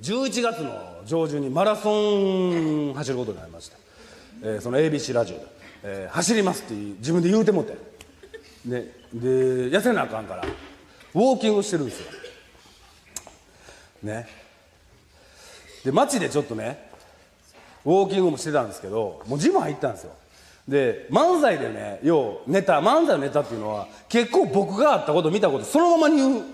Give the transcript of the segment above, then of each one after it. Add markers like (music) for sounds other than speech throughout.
11月の上旬にマラソン走ることになりました、えーその ABC ラジオで、えー走りますって自分で言うてもってでで痩せなあかんからウォーキングしてるんですよ。ね。で街でちょっとねウォーキングもしてたんですけどもうジム入ったんですよ。で漫才でね要ネタ漫才のネタっていうのは結構僕があったこと見たことそのままに言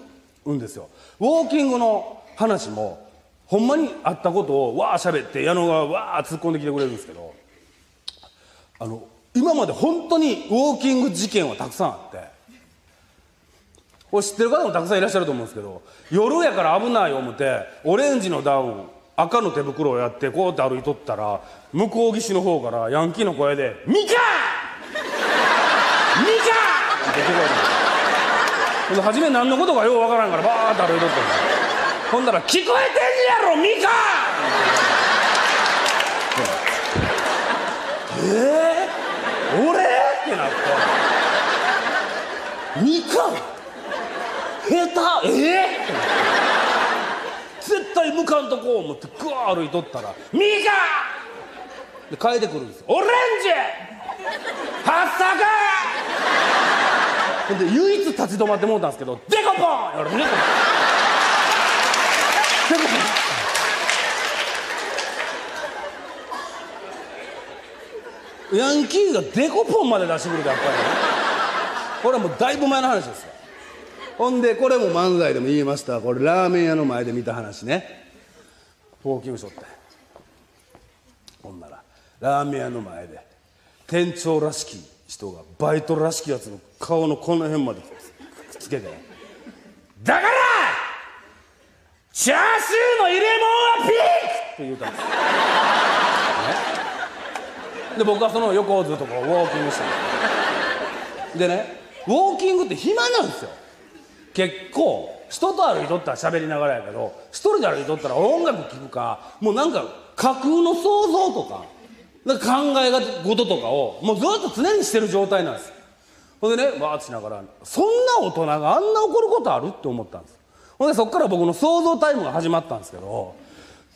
うんですよ。ウォーキングの話もほんまにあったことをわー喋って矢野がわー突っ込んできてくれるんですけどあの今まで本当にウォーキング事件はたくさんあってこれ知ってる方もたくさんいらっしゃると思うんですけど夜やから危ない思ってオレンジのダウン赤の手袋をやってこうって歩いとったら向こう岸の方からヤンキーの声で「ミカミカ!」って言ってこえた初め何のことかようわからんからバーッと歩いとったんですよ。ほんだら「聞こえてんやろミカ!」えー、俺？ってなってミカ？下手？ええ絶対向かんとこう思ってグワー歩いとったら「ミカ!」で変えてくるんです「オレンジ！はっさか!」ほんで唯一立ち止まってもうたんですけど「デコポン!」やろねデコポン (laughs) ヤンキーがデコポンまで出してくるとやっぱり。ねこれはもうだいぶ前の話ですよ。ほんでこれも漫才でも言いました。これラーメン屋の前で見た話ね。フォーキングショットほんならラーメン屋の前で店長らしき人がバイトらしきやつの顔のこの辺までくっつけてだから!チャーシューの入れ物はピンクって言うたんです。よで僕はその横をずっとこうウォーキングしたんですでねウォーキングって暇なんですよ。結構人と歩いとったら喋りながらやけど一人で歩いとったら音楽聴くかもうなんか架空の想像とかなんか考え事とかをもうずっと常にしてる状態なんです。ほんでねわーってしながらそんな大人があんな怒ることあるって思ったんです。ほんでそっから僕の想像タイムが始まったんですけど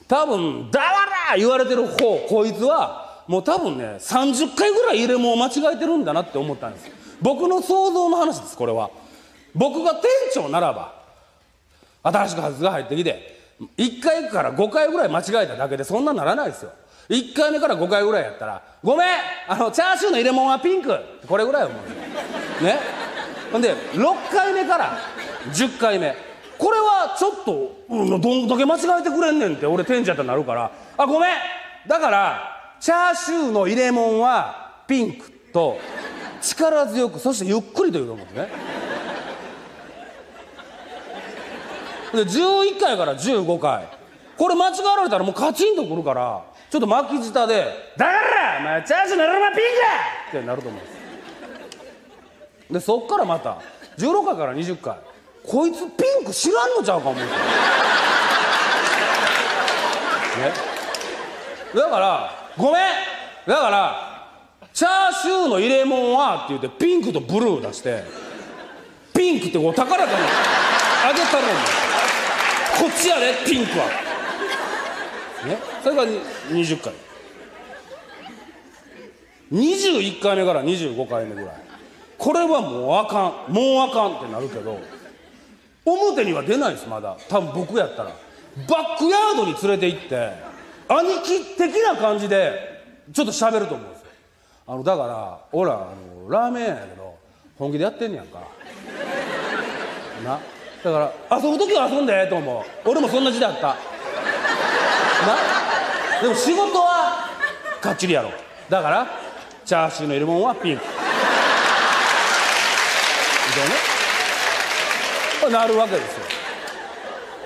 多分「だわら!」言われてる方こいつはもう多分ね30回ぐらい入れ物を間違えてるんだなって思ったんです僕の想像の話ですこれは。僕が店長ならば新しくはずが入ってきて1回から5回ぐらい間違えただけでそんなならないですよ。1回目から5回ぐらいやったら「ごめんあのチャーシューの入れ物はピンク」これぐらい思う。んですよね。ほんで6回目から10回目。これはちょっと、うん、どんだけ間違えてくれんねんって俺店長やったらなるから「あごめん。だからチャーシューの入れ物はピンク」と力強くそしてゆっくりというと思うんですねで11回から15回。これ間違われたらもうカチンとくるからちょっと巻き舌で「だからお前チャーシューの入れ物はピンク!」ってなると思うんです。でそっからまた16回から20回。こいつピンク知らんのちゃうか思うて。(laughs) ね。だからごめん。だからチャーシューの入れ物はって言ってピンクとブルー出してピンクってこう高らかにあげたらんのこっちやでピンクは。ね。それが20回。21回目から25回目ぐらい。これはもうあかん。もうあかんってなるけど表には出ないですまだ。多分僕やったら。バックヤードに連れて行って兄貴的な感じでちょっと喋ると思うんですよ。あのだから俺らあのラーメン屋やけど本気でやってんねやんか。な。だから遊ぶ時は遊んでと思う。俺もそんな時代あった。な。でも仕事はかっちりやろだからチャーシューの入れ物はピンク。でね。なるわけですよ。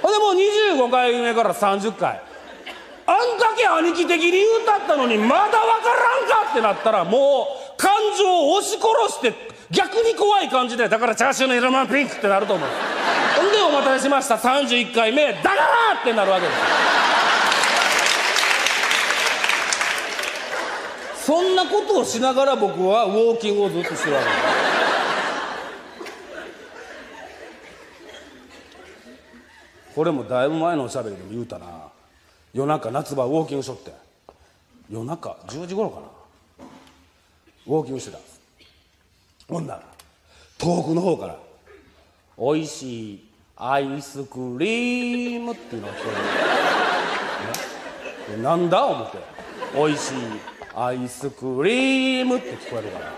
ほんでもう25回目から30回。あんだけ兄貴的に言うたったのにまだわからんかってなったらもう感情を押し殺して逆に怖い感じでだからチャーシューの色マンピンクってなると思う。ほんでお待たせしました。31回目だからってなるわけですそんなことをしながら僕はウォーキングをずっとしてるわけです。これもだいぶ前のおしゃべりでも言うたな。夜中夏場ウォーキングしとって。夜中10時頃かな。ウォーキングしてた。ほんなら遠くの方から「おいしいアイスクリーム」っていうのが聞こえる、ね、なんだ思って「おいしいアイスクリーム」って聞こえるから。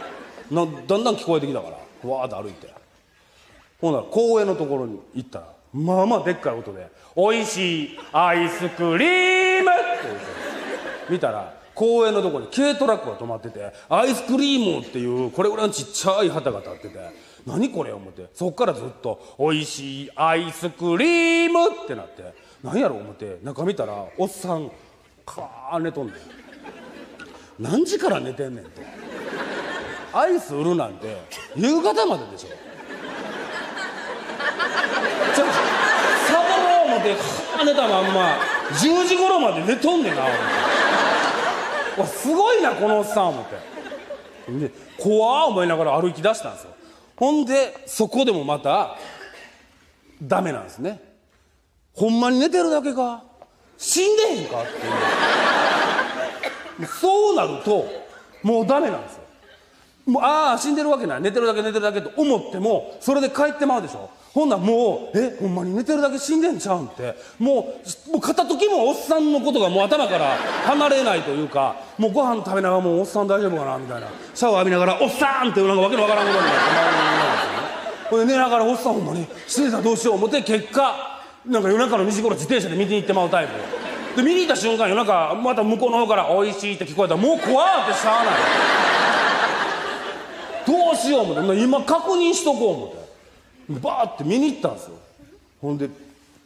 なだんだん聞こえてきたからわーって歩いて。ほんなら公園のところに行ったらまあまあでっかい音で「おいしいアイスクリーム」って言うて見たら公園のとこに軽トラックが止まってて「アイスクリーム」っていうこれぐらいのちっちゃい旗が立ってて何これ思ってそっからずっと「おいしいアイスクリーム」ってなって何やろ思って中見たらおっさんカー寝とんねん。何時から寝てんねんとアイス売るなんて夕方まででしょっとサボろう思ってカー寝たまんま10時頃まで寝とんねんな思ってわすごいなこのおっさん思って。で怖ー思いながら歩き出したんですよ。ほんでそこでもまたダメなんですね。ほんまに寝てるだけか。死んでへんかっていう。そうなるともうダメなんですよ。もうああ死んでるわけない。寝てるだけ寝てるだけと思ってもそれで帰ってまうでしょ。ほんなもうえほんまに寝てるだけ死んでんちゃうん？って。もうもう片時もおっさんのことがもう頭から離れないというかもうご飯食べながらもうおっさん大丈夫かなみたいな。シャワー浴びながら「おっさん!」ってなんかわけのわからんことになってね。ほんで寝ながらおっさんほんまに死んでたどうしよう思って結果なんか夜中の2時頃自転車で見に行ってまうタイプ。で見に行った瞬間夜中また向こうの方から「おいしい」って聞こえたらもう怖ってしゃあない。どうしよう思って今確認しとこう思って。バーって見に行ったんですよ。ほんで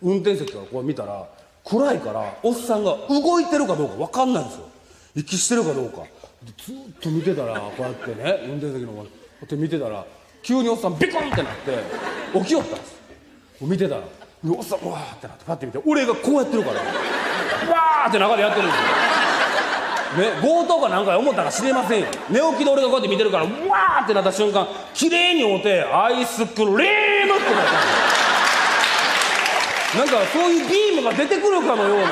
運転席からこう見たら暗いからおっさんが動いてるかどうか分かんないんですよ。息してるかどうか。でずっと見てたらこうやってね運転席の方にこうやって見てたら急におっさんビコンってなって起きよったんです。見てたらおっさんうわーってなってパッて見て俺がこうやってるからわーって中でやってるんですよ、強盗かなんか思ったら知れませんよ。寝起きで俺がこうやって見てるからうわーってなった瞬間綺麗に会うてアイスクリームってなったんですよなんかそういうビームが出てくるかのような。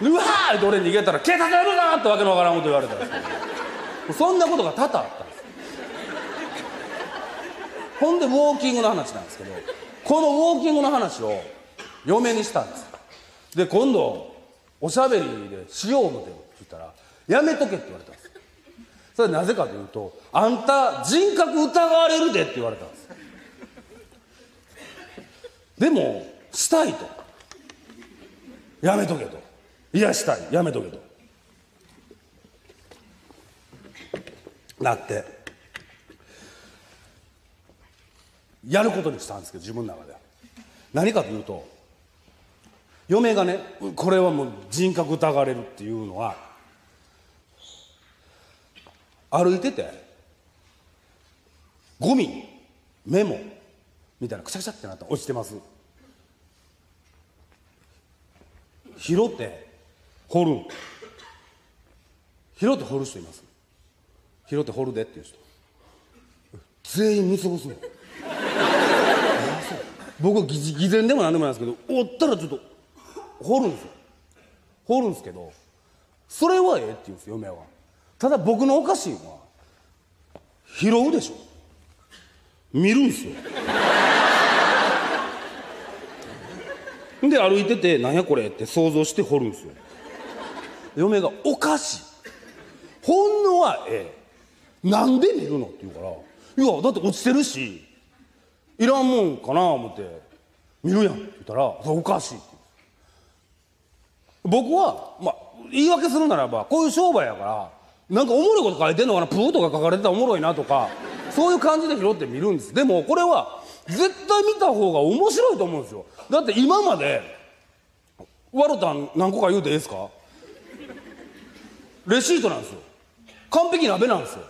うわーって俺逃げたら警察やるなってわけのわからんこと言われたんですけどそんなことが多々あったんです。ほんでウォーキングの話なんですけどこのウォーキングの話を嫁にしたんです。で今度おしゃべりでしよう思てって言ったら「やめとけ」って言われたんです。それはなぜかというと「あんた人格疑われるで」って言われたんです。でもしたいと。やめとけと。いやしたい。やめとけと。なって。やることにしたんですけど自分の中では。何かというと嫁がねこれはもう人格疑われるっていうのは歩いててゴミメモみたいなくしゃくしゃってなったら落ちてます。拾って掘る。拾って掘る人います。拾って掘るでっていう人。全員見過ごすの。(laughs) 僕偽偽善でも何でもないですけどおったらちょっと掘るんですよ。掘るんですけどそれはええって言うんですよ嫁は。ただ僕のおかしいのは拾うでしょ。見るんですよ。で歩いてて「なんやこれ」って想像して掘るんですよ。嫁が「おかしい。ほんのはええ。なんで見るの?」って言うから「いやだって落ちてるしいらんもんかな思って見るやん」って言ったら「それおかしい」って。僕はまあ言い訳するならばこういう商売やからなんかおもろいこと書いてんのかなプーとか書かれてたらおもろいなとかそういう感じで拾って見るんです。でもこれは絶対見た方が面白いと思うんですよ。だって今までワルタン何個か言うてええですか？レシートなんですよ。完璧鍋なんですよ。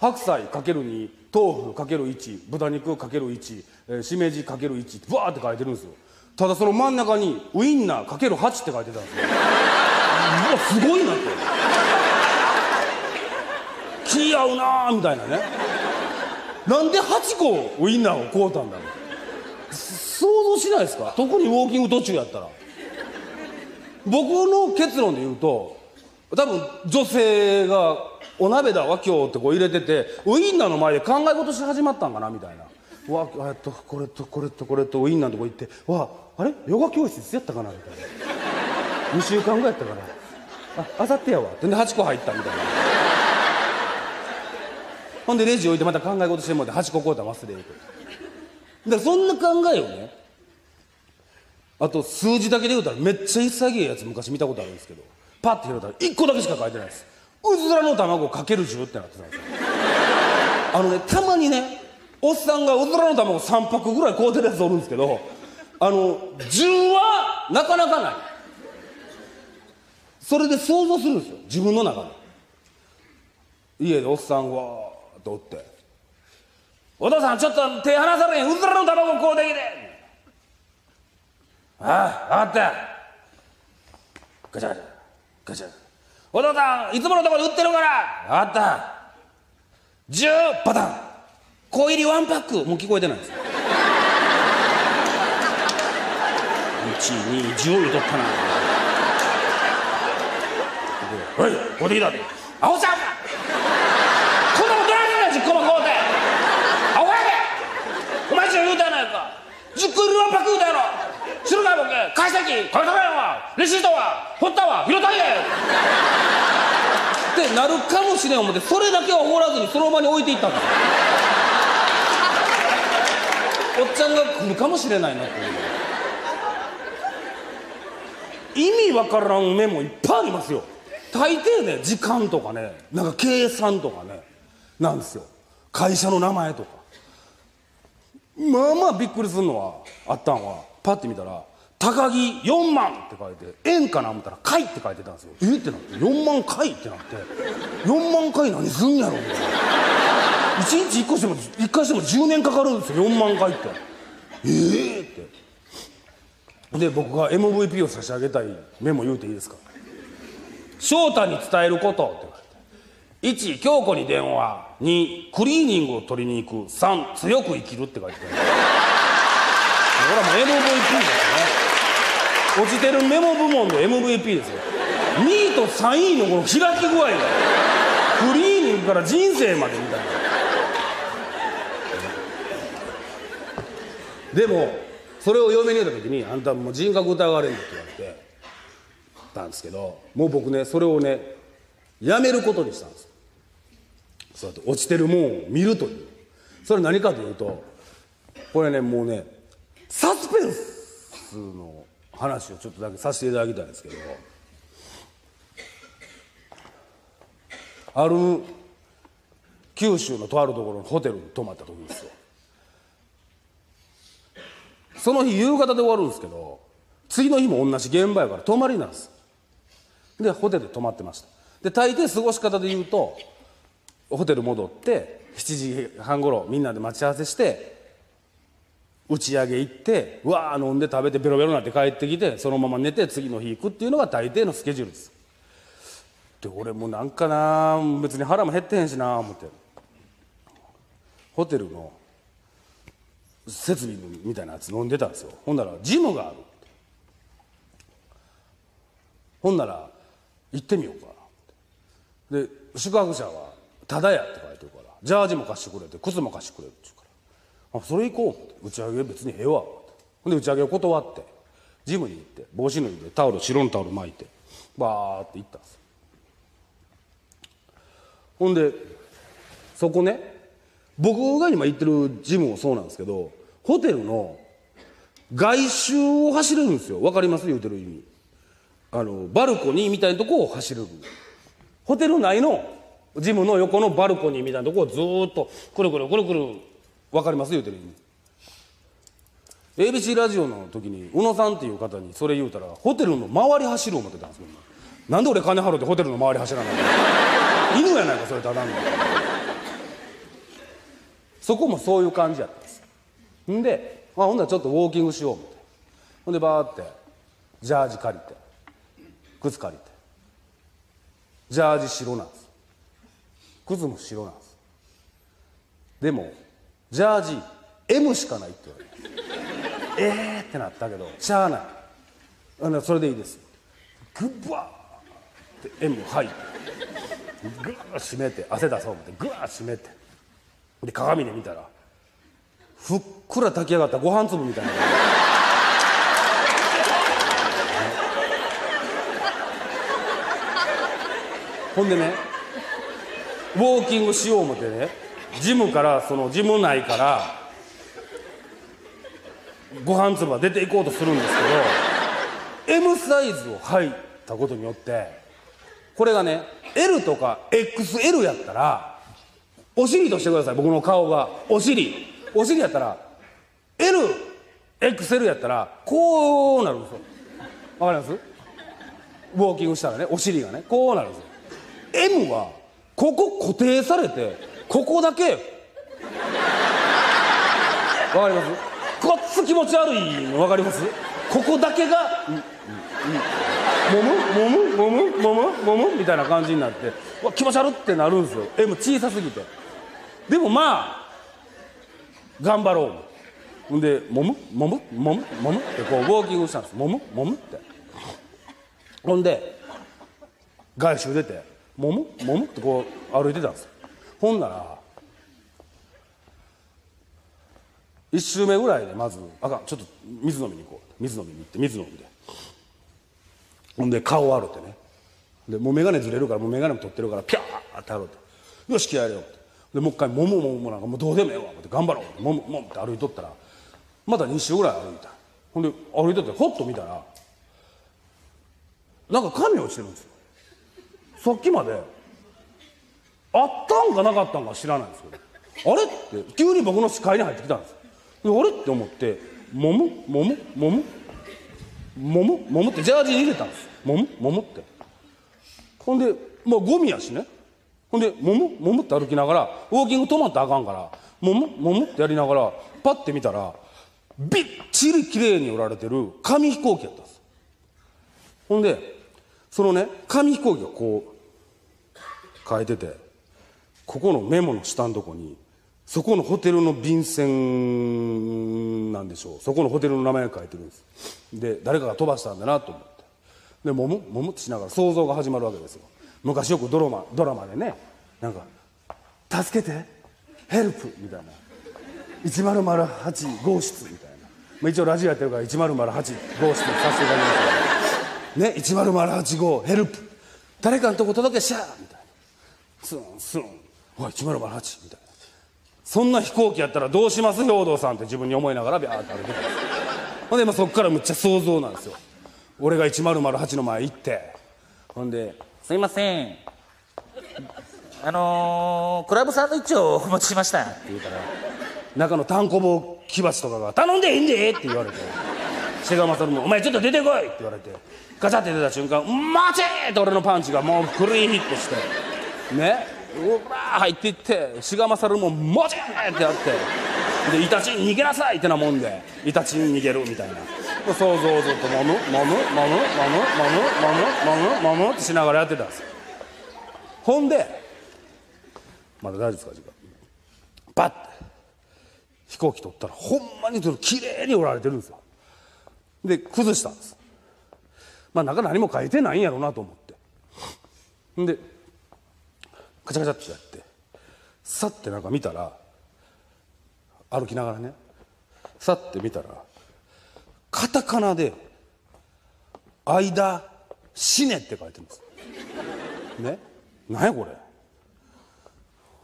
白菜かける2豆腐かける1豚肉かける1、しめじかける1ってバーって書いてるんですよ。ただその真ん中にウインナーかける8って書いてたんですよ。うわすごいなって。気合うなみたいなね。なんで8個ウインナーを買うたんだろう。想像しないですか？特にウォーキング途中やったら。僕の結論で言うと多分女性が「お鍋だわ今日」ってこう入れててウインナーの前で考え事し始まったんかなみたいな「わえっとこれとこれとこれとウインナーのとこ行ってわあれ？ヨガ教室いつやったかな」みたいな。2週間ぐらいやったから「ああさってやわ」ってで8個入ったみたいな。ほんでレジ置いてまた考え事してもらって8個超えたら忘れるだからそんな考えをねあと数字だけで言うたらめっちゃ潔いやつ昔見たことあるんですけどパッて開いたら1個だけしか書いてないです。うずらの卵かける10ってなってたんですよ。あのねたまにねおっさんがうずらの卵3泊ぐらい買うてるやつおるんですけどあの10はなかなかない。それで想像するんですよ。自分の中で。家でおっさんがわーっとおって「お父さんちょっと手離されへん。うずらの卵買うてきて」ああ分かった。ガチャガチャ。ガチャお父さんいつものところで売ってるから。分かった。10パターン。小入りワンパックもう聞こえてないんです。よ1210言うとったな。おいこれでいいだで。アホちゃんかこんなもんどないでんねん10個も買うて。アホやで。お前ちゃん言うたやないか。10個入りワンパック言うたやろ。知るかボケ解析これからやわレシートは掘ったわ拾ったんや。ってなるかもしれん思ってそれだけは掘らずにその場に置いていったんです。よおっちゃんが来るかもしれないなっていう意味わからんメモいっぱいありますよ。大抵ね時間とかねなんか計算とかねなんですよ。会社の名前とか。まあまあびっくりするのはあったんはパッて見たら「高木4万」って書いて「円かな?」思ったら「貝」って書いてたんですよ。えってなって4万貝ってなって4万貝何すんやろみたいな。1日1個しても1回しても10年かかるんですよ4万回って。ええー、って。で僕が MVP を差し上げたいメモ言うていいですか。翔太に伝えることって。書いて1京子に電話。2クリーニングを取りに行く。3強く生きるって書いてある。これはもう MVP ですね。落ちてるメモ部門で MVP ですよ。2位と3位のこの開き具合がクリーニングから人生までみたいな。でもそれを嫁に言った時に「あんたもう人格疑われる」って言われてたんですけどもう僕ねそれをねやめることにしたんですそうやって落ちてるもんを見るという。それは何かというとこれねもうねサスペンスの話をちょっとだけさせていただきたいんですけどある九州のとあるところのホテルに泊まった時ですよ。その日夕方で終わるんですけど次の日も同じ現場やから泊まりなんです。でホテルで泊まってました。で大抵過ごし方で言うとホテル戻って7時半頃みんなで待ち合わせして打ち上げ行ってうわー飲んで食べてベロベロになって帰ってきてそのまま寝て次の日行くっていうのが大抵のスケジュールです。で俺もなんかな別に腹も減ってへんしな思って。ホテルの設備みたいなやつ飲んでたんですよ。ほんならジムがあるほんなら行ってみようかな。で宿泊者は「ただや」って書いてるからジャージも貸してくれて靴も貸してくれるって言うか「あそれ行こう」打ち上げ別にええわ。ほんで打ち上げを断ってジムに行って帽子脱いでタオル白のタオル巻いてバーって行ったんですほんでそこね僕が今行ってるジムもそうなんですけどホテルの外周を走れるんですよ。わかります？言うてる意味。あのバルコニーみたいなとこを走れる。ホテル内のジムの横のバルコニーみたいなとこをずーっとくるくるくるくるわかります？言うてる意味。ABC ラジオの時に宇野さんっていう方にそれ言うたらホテルの周り走る思ってたんですよな。んで俺金払ってホテルの周り走らないの？犬やないかそれただの。そこもそういう感じやったんです。んでまあほんならちょっとウォーキングしよう思って。ほんでバーってジャージ借りて靴借りて。ジャージ白なんです靴も白なんですでもジャージ M しかないって言われて。えーってなったけどしゃあない。あのそれでいいです。グッバー。って M 吐いて。グーッ閉めて汗出そう思ってグワー閉めて。で鏡で見たらふっくら炊き上がったご飯粒みたいなほんでねウォーキングしよう思ってねジムからそのジム内からご飯粒が出ていこうとするんですけど M サイズを履いたことによってこれがね L とか XL やったらお尻としてください。僕の顔が。お尻。お尻やったら LXL やったらこうなるんですよ。わかります？ウォーキングしたらねお尻がねこうなるんですよ。M はここ固定されてここだけ。わかります？こっつ気持ち悪い。のわかります？ここだけが、もむ？もむ？もむ？もむ？もむ？みたいな感じになって。わ気持ち悪ってなるんですよ。M 小さすぎて。でもまあ頑張ろう。ほんでもむ？もむ？もむ？もむ？ってこうウォーキングしたんです。もむ？もむ？って。ほんで外周出てもむ？もむ？ってこう歩いてたんです。ほんなら1周目ぐらいでまずあかんちょっと水飲みに行こう。水飲みに行って水飲んで。ほんで顔洗ってね。でもう眼鏡ずれるからもう眼鏡も取ってるからピャーって洗って。よし気合入れようって。でもう一回もむもむなんかもうどうでもええわって頑張ろうもむもむって歩いとったらまた2周ぐらい歩いた。ほんで歩いとってほっと見たらなんか髪落ちてるんですよ。さっきまであったんかなかったんか知らないんですけど。あれって急に僕の視界に入ってきたんです。であれって思ってもむもむもむもむもむってジャージに入れたんです。もむもむって。ほんでまあゴミやしね。ほんでもむもむって歩きながらウォーキング止まったらあかんからもむもむってやりながらパッて見たらびっちり綺麗に折られてる紙飛行機やったんです。ほんでそのね紙飛行機がこう書いててここのメモの下のとこにそこのホテルの便箋なんでしょう。そこのホテルの名前が書いてるんです。で誰かが飛ばしたんだなと思って。でもむもむってしながら想像が始まるわけですよ。昔よくドラマドラマでねなんか「助けてヘルプ」みたいな「1008号室」みたいな、まあ、一応ラジオやってるから1008号室させていただきますね1008号ヘルプ誰かのとこ届けしゃみたいな。スンスンおい1008みたいな。そんな飛行機やったらどうします？兵藤さんって自分に思いながらビャーって歩いてたんですほんでまあそっからむっちゃ想像なんですよ。俺が1008の前行って。ほんで「すいません。あのー、クラブサンドイッチをお持ちしました」って言うから。中の単行本木鉢とかが「頼んでええんで!」って言われて。瀬川勝も「お前ちょっと出てこい!」って言われて。ガチャって出た瞬間「待て!」って俺のパンチがもうクリーンヒットして。ねうわ入っていって志賀勝も「もち!」ってやって。でイタチン逃げなさいってなもんでイタチン逃げるみたいな。想像をずっと「もむもむもむもむもむもむもむもむ」ってしながらやってたんです。よほんでまだ大丈夫ですか時間。バッて飛行機取ったらほんまに綺麗に折られてるんですよ。で崩したんです。まあ中何も書いてないんやろうなと思って。でカチャカチャってやってさってなんか見たら歩きながらねさって見たらカタカナで「間死ね」って書いてるんです。ね？何やこれ？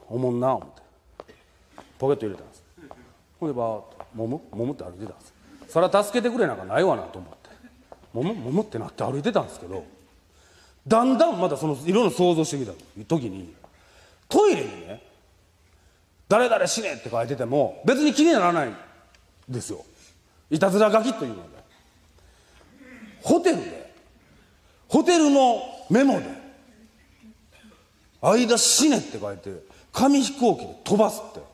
おもんな思って。ポケット入れたんです。ほんでバーッともむもむって歩いてたんです。それは助けてくれなんかないわなと思って。もむもむってなって歩いてたんですけどだんだんまたそのいろんな想像してきた時にトイレにね「誰々死ね」って書いてても別に気にならないんですよ。いたずら書きというので。ホテルでホテルのメモで「間死ね」って書いて紙飛行機で飛ばすって。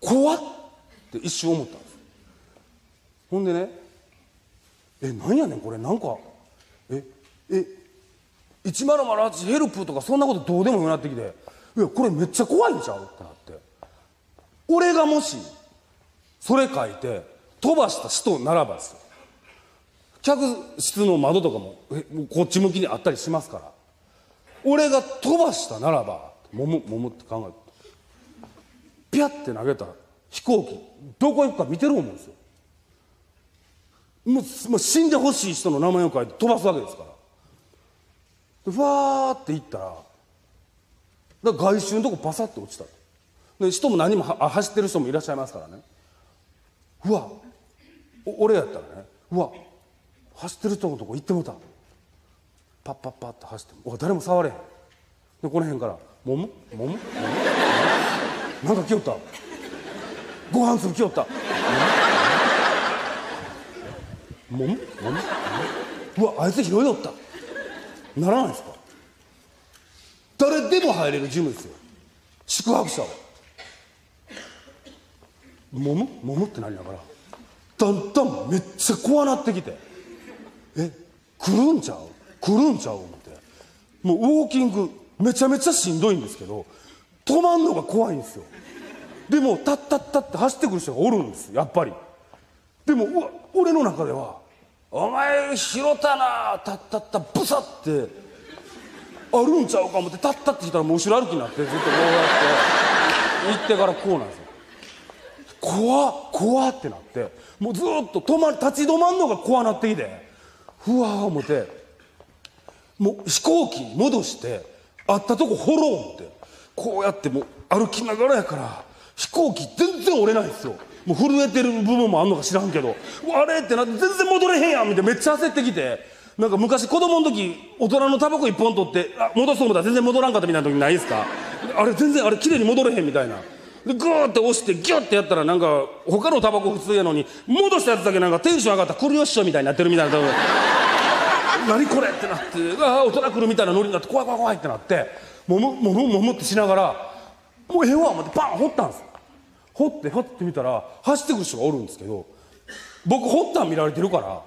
怖っって一瞬思ったんですほんでねえなんやねんこれなんかええ1008ヘルプとかそんなことどうでもよくなってきていやこれめっちゃ怖いんちゃう？ってなって。俺がもしそれ書いて飛ばした人ならばですよ。客室の窓とかもこっち向きにあったりしますから。俺が飛ばしたならばもむもむって考えてピャって投げた飛行機どこ行くか見てる思うんですよ。もうもう死んでほしい人の名前を書いて飛ばすわけですから。でわーって行ったらだ外周のとこパサッて落ちた。で人も何も走ってる人もいらっしゃいますからね。うわ。お俺やったらねうわ。走ってる人のとこ行ってもた。パッパッパッって走ってう誰も触れへん。でこの辺から「もむもむもむ。なんか来よった。ご飯粒来よった。もむもむもむ。うわあいつ拾いよった。ならないですか？誰でも入れるジムですよ。宿泊者はもむもむってなりながら。だんだんめっちゃ怖なってきて。え？来るんちゃう？来るんちゃう？思って。もうウォーキングめちゃめちゃしんどいんですけど止まんのが怖いんですよ。でもタッタッタって走ってくる人がおるんですやっぱり。でもうわ俺の中では「お前拾ったなタッタッタブサってあるんちゃうか思ってタッタって来たらもう後ろ歩きになってずっとこうやって行ってからこうなんですよ。怖っ怖ってなってもうずっと止ま立ち止まんのが怖なってきてふわー思ってもう飛行機戻してあったとこ掘ろう思ってこうやってもう歩きながらやから飛行機全然折れないんですよ。もう震えてる部分もあんのか知らんけどあれってなって全然戻れへんやんみたいなめっちゃ焦ってきてなんか昔子供の時大人のタバコ一本取ってあ戻そう思ったら全然戻らんかったみたいな時ないですか？あれ全然あれ綺麗に戻れへんみたいな。でグーって押してギュッてやったらなんか他のタバコ普通やのに戻したやつだけなんかテンション上がったクリオッショみたいになってるみたいな何これってなってああ大人来るみたいなノリになって怖い怖い怖いってなってもむもむもむってしながらもうええわ思ってパン掘ったんです。掘って掘ってみたら走ってくる人がおるんですけど僕掘ったん見られてるから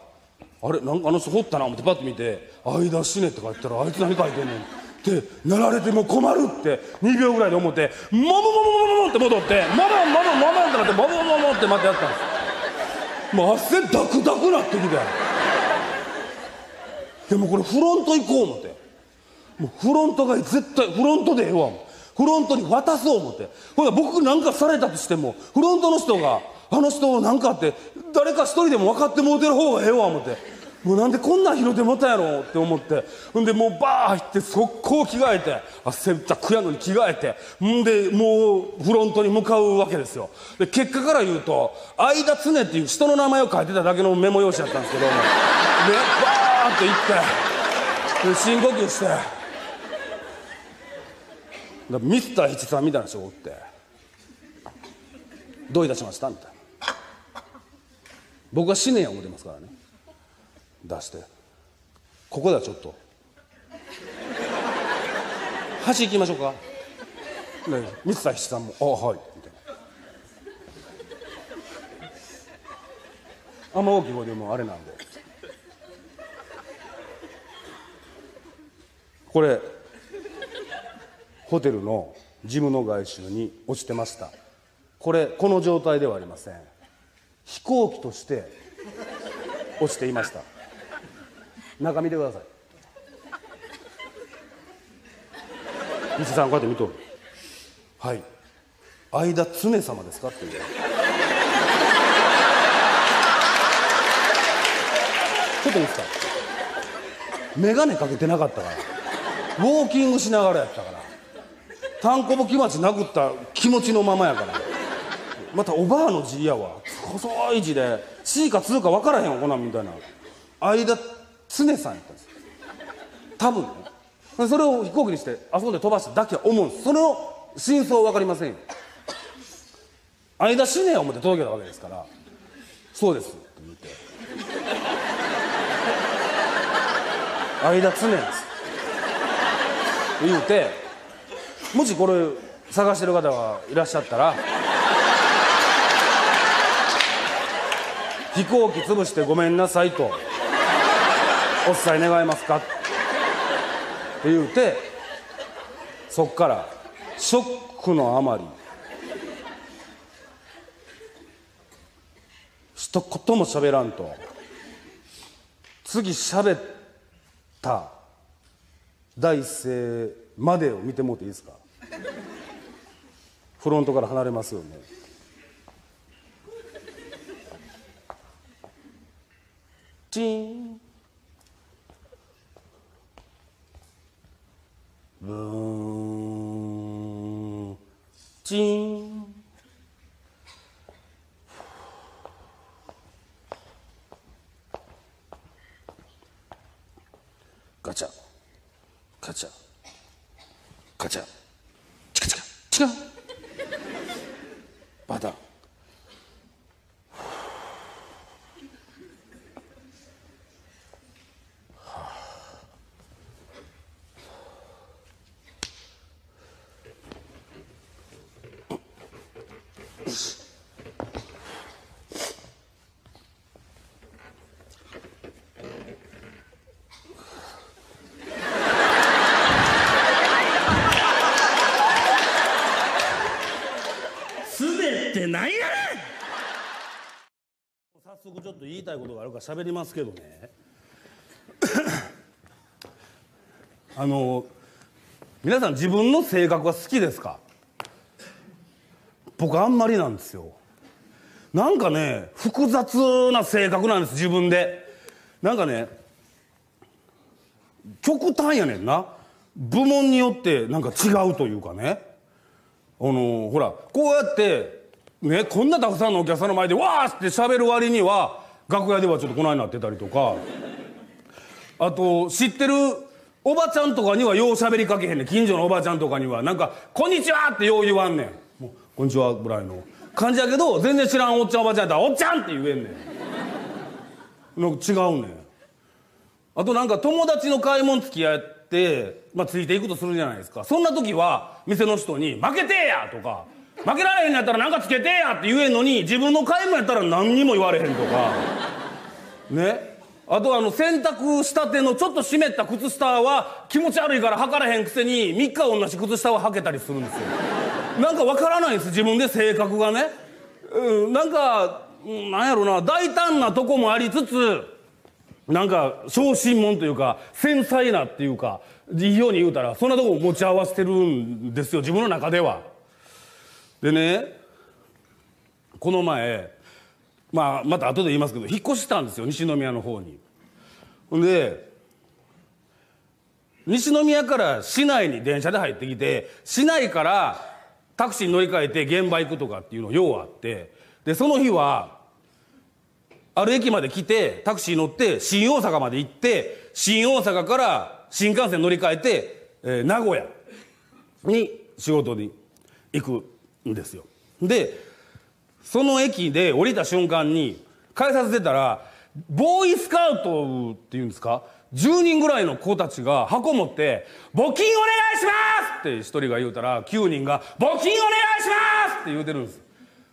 あれなんかあの人掘ったな思ってパッと見て「間死ね」って書いてたら「あいつ何書いてんねん」ってなられてもう困るって2秒ぐらいで思って「ももももももも」って戻って「もももももも」ってなって「もももも」ってまたやったんです。もう汗ダクダクなってきて。でもこれフロント行こう思って。もうフロントが絶対フロントでええわフロントに渡そう思って。ほら僕なんかされたとしてもフロントの人があの人なんかって誰か一人でも分かってもうてる方がええわ思って。もうなんでこんなん拾ってもったやろって思って。ほんでもうバー入って速攻着替えてあ洗濯やのに着替えて。んでもうフロントに向かうわけですよ。で結果から言うと相田常っていう人の名前を書いてただけのメモ用紙だったんですけどでバーって行ってで深呼吸して。だミスター七さんみたいな人がおって「どういたしました?」みたいな。僕は死ねや思ってますからね。出して。ここではちょっと。橋行きましょうか。ねミスター七さんも「あはい」みたいな。あんま大きい声でもあれなんで。これホテルの事務の外周に落ちてました。これこの状態ではありません。飛行機として落ちていました。中見てください。西さんこうやって見とる。はい。相田常様ですか？っていう。ちょっといいですか？眼鏡かけてなかったから。ウォーキングしながらやったから。単行木町殴った気持ちのままやから。またおばあの字やわ。細い字で C か2か分からへんわこなんみたいな。間常さんやったんです。多分。ねそれを飛行機にしてあそこで飛ばしただけは思うんです。その真相分かりませんよ。間死ねえ思って届けたわけですから。そうですって言って。間常です。言うてもしこれ探してる方がいらっしゃったら飛行機潰してごめんなさいとお伝え願えますか？って言うてそっからショックのあまり一言も喋らんと次喋った第一声までを見てもらっていいですか？(laughs) フロントから離れますよね。チーン。ブーン。チーンガチャガチャガチャチカチカチカバタン滑ってないやねん早速ちょっと言いたいこと喋りますけどね。(coughs) あの皆さん自分の性格は好きですか？僕あんまりなんですよ。なんかね複雑な性格なんです自分で。なんかね極端やねんな。部門によってなんか違うというかね。あのほらこうやってねこんなたくさんのお客さんの前でわーって喋る割には楽屋ではちょっとこないなってたりとかあと知ってるおばちゃんとかにはよう喋りかけへんねん近所のおばちゃんとかにはなんか「こんにちは!」ってよう言わんねんもう「こんにちは」ぐらいの感じやけど全然知らんおっちゃんおばちゃんやったら「おっちゃん!」って言えんねんなんか違うねんあとなんか友達の買い物付き合って、まあ、ついていくとするじゃないですかそんな時は店の人に「負けてや!」とか「負けられへんのやったらなんかつけてや!」って言えんのに自分の買い物やったら何にも言われへんとかねあとあの洗濯したてのちょっと湿った靴下は気持ち悪いから履かれへんくせに3日同じ靴下は履けたりするんですよなんかわからないんです自分で性格がねうんなんかなんやろな大胆なとこもありつつなんか小心者というか繊細なっていうかいいように言うたらそんなとこ持ち合わせてるんですよ自分の中では。でねこの前まあまた後で言いますけど引っ越したんですよ西宮の方に。ほんで西宮から市内に電車で入ってきて市内からタクシーに乗り換えて現場行くとかっていうのようあってでその日はある駅まで来てタクシー乗って新大阪まで行って新大阪から新幹線乗り換えて、えー名古屋に仕事に行くんですよでその駅で降りた瞬間に改札出たらボーイスカウトっていうんですか？10人ぐらいの子たちが箱持って「募金お願いします!」って一人が言うたら9人が「募金お願いします!」って言うてるんです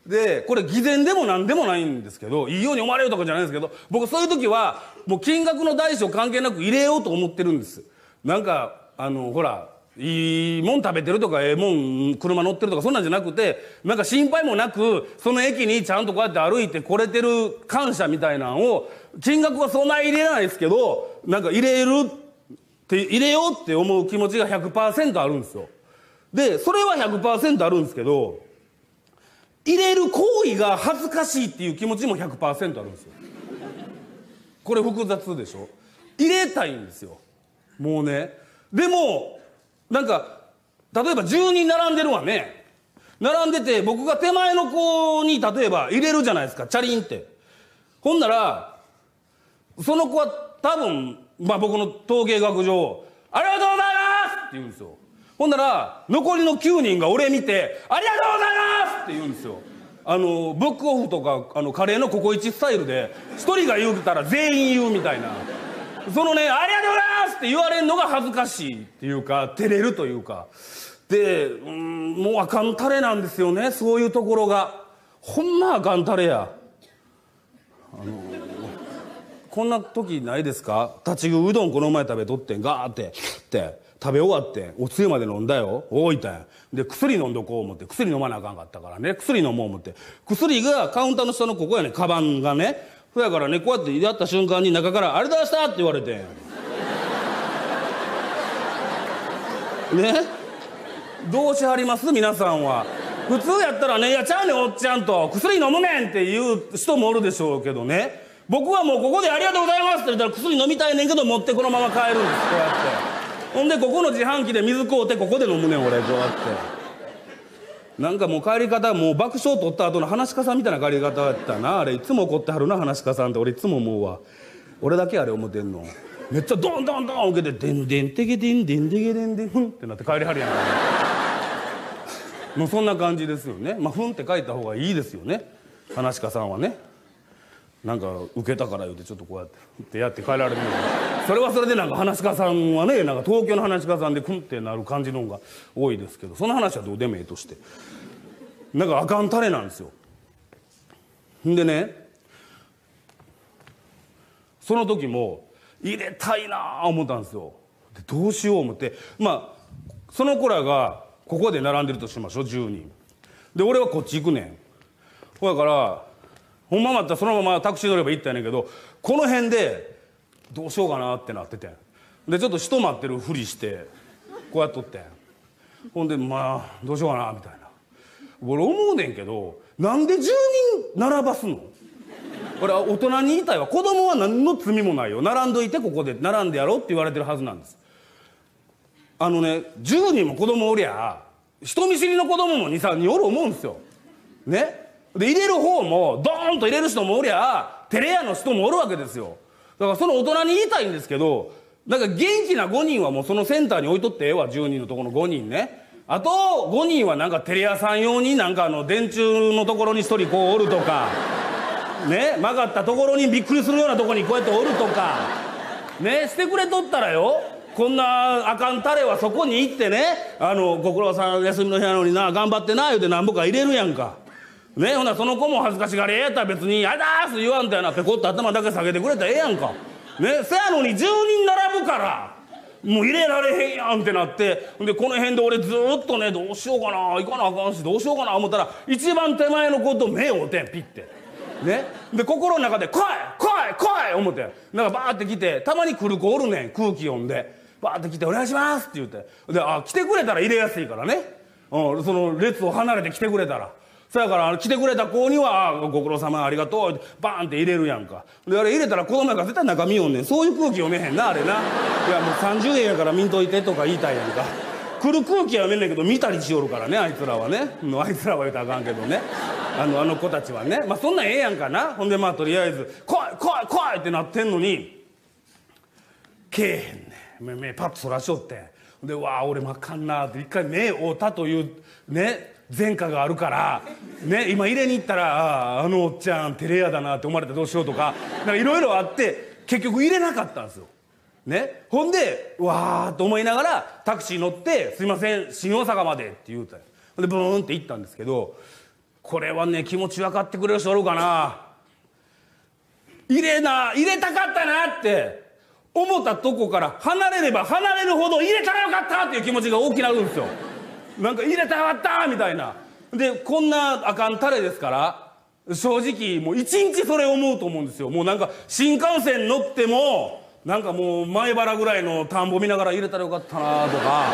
でこれ偽善でも何でもないんですけどいいように思われるとかじゃないんですけど僕そういう時はもう金額の大小関係なく入れようと思ってるんですなんかあのほらいいもん食べてるとかええもん車乗ってるとかそんなんじゃなくてなんか心配もなくその駅にちゃんとこうやって歩いてこれてる感謝みたいなのを金額はそんな入れないですけどなんか入れるって入れようって思う気持ちが100%あるんですよ。でそれは100%あるんですけど入れる行為が恥ずかしいっていう気持ちも100%あるんですよ。これ複雑でしょ？入れたいんですよ。もうね。でもなんか例えば10人並んでるわね並んでて僕が手前の子に例えば入れるじゃないですかチャリンってほんならその子は多分、まあ、僕の統計学上「ありがとうございます!」って言うんですよほんなら残りの9人が俺見て「ありがとうございます!」って言うんですよあのブックオフとかあのカレーのココイチスタイルで一人が言うたら全員言うみたいなそのね「ありがとうございます!」って言われるのが恥ずかしいっていうか照れるというか。でうんもうあかんたれなんですよねそういうところが。ほんまあかんたれや。あのこんな時ないですか？立ち食いうどんこの前食べとってんガーってって。食べ終わっておつゆまで飲んだよ置いたんで薬飲んどこう思って薬飲まなあかんかったからね薬飲もう思って。薬がカウンターの下のここやねカバンがね。そやからねこうやってやった瞬間に中から「あれ出した!」って言われてん。ね？どうしはります？皆さんは。普通やったらね「いやちゃうねんおっちゃんと。薬飲むねん」って言う人もおるでしょうけどね。僕はもうここで「ありがとうございます」って言ったら薬飲みたいねんけど持ってこのまま帰るんです。こうやって。ほんでここの自販機で水買うてここで飲むねん俺。こうやって。なんかもう帰り方もう爆笑取った後の話し家さんみたいな帰り方やったな。あれいつも怒ってはるな話し家さんって。俺いつも思うわ。俺だけあれ思ってんの。めっちゃドンドンドン受けて「でんでんてけでんでんでけでんでんふん」ってなって帰りはるやんもうそんな感じですよねまあふんって書いた方がいいですよね話し家さんはねなんか受けたから言うてちょっとこうやってやって帰られるのそれはそれでなんか話し家さんはねなんか東京の話し家さんでふんってなる感じのが多いですけどその話はどうでもええとして。なんかあかんタレなんですよ。んでねその時も入れたいなあ思ったんですよ。でどうしよう思って。まあその子らがここで並んでるとしましょう10人。で俺はこっち行くねん。ほやからほんままったらそのままタクシー乗れば行ったんやけどこの辺でどうしようかなってなっててでちょっと人待ってるふりしてこうやっとってほんでまあどうしようかなみたいな。俺思うねんけどなんで10人並ばすの？俺は大人に言いたいわ。子供は何の罪もないよ。並んどいてここで並んでやろうって言われてるはずなんです。あのね10人も子供おりゃ人見知りの子供も23人おる思うんですよ。ね？で入れる方もドーンと入れる人もおりゃテレ屋の人もおるわけですよ。だからその大人に言いたいんですけどなんか元気な5人はもうそのセンターに置いとってええわ10人のところの5人ね。あと5人はなんかテレ屋さん用になんかあの電柱のところに1人こうおるとか。ね曲がったところにびっくりするようなところにこうやっておるとか。ねしてくれとったらよこんなあかんタレはそこに行ってねあのご苦労さん休みの日なのにな頑張ってな言うてなんぼか入れるやんか。ねほなその子も恥ずかしがり屋やったら別に「あだーす」言わんとやなペコッと頭だけ下げてくれたらええやんか。ねせやのに10人並ぶからもう入れられへんやんってなってでこの辺で俺ずっとねどうしようかな行かなあかんしどうしようかな思ったら一番手前の子と目を合うてんピッて。ねで心の中で「来い来い来い!」思ってなんかバーって来てたまに来る子おるねん空気読んで。バーって来て「お願いします」って言って。であ来てくれたら入れやすいからね、うん、その列を離れて来てくれたら。そやから来てくれた子には「ご苦労様ありがとう」ってバーンって入れるやんか。であれ入れたら子供やから絶対中見よんねん。そういう空気読めへんなあれな。いやもう30円やから見んといてとか言いたいやんか。来る空気は読めんねんけど見たりしよるからねあいつらはね。あいつらは言うたらあかんけどね。あのあの子たちはね。まあそんなんええやんかな。ほんでまあとりあえず「来い来い来い!」ってなってんのにけえへんねん。目目パッとそらしょってでわあ俺真っ赤んなって一回目合うたというね。前科があるから、ね、今入れに行ったらああのおっちゃんテレ屋だなって思われてどうしようとかいろいろあって結局入れなかったんですよ。ね、ほんでわーと思いながらタクシー乗って「すいません新大阪まで」って言うたよほんでブーンって行ったんですけどこれはね気持ち分かってくれる人おるかな。入れな入れたかったなって思ったとこから離れれば離れるほど入れたらよかったっていう気持ちが大きなるんですよ。なんか入れたかったみたいな。でこんなあかんタレですから正直もう一日それ思うと思うんですよ。もうなんか新幹線乗ってもなんかもう前原ぐらいの田んぼ見ながら入れたらよかったなとか。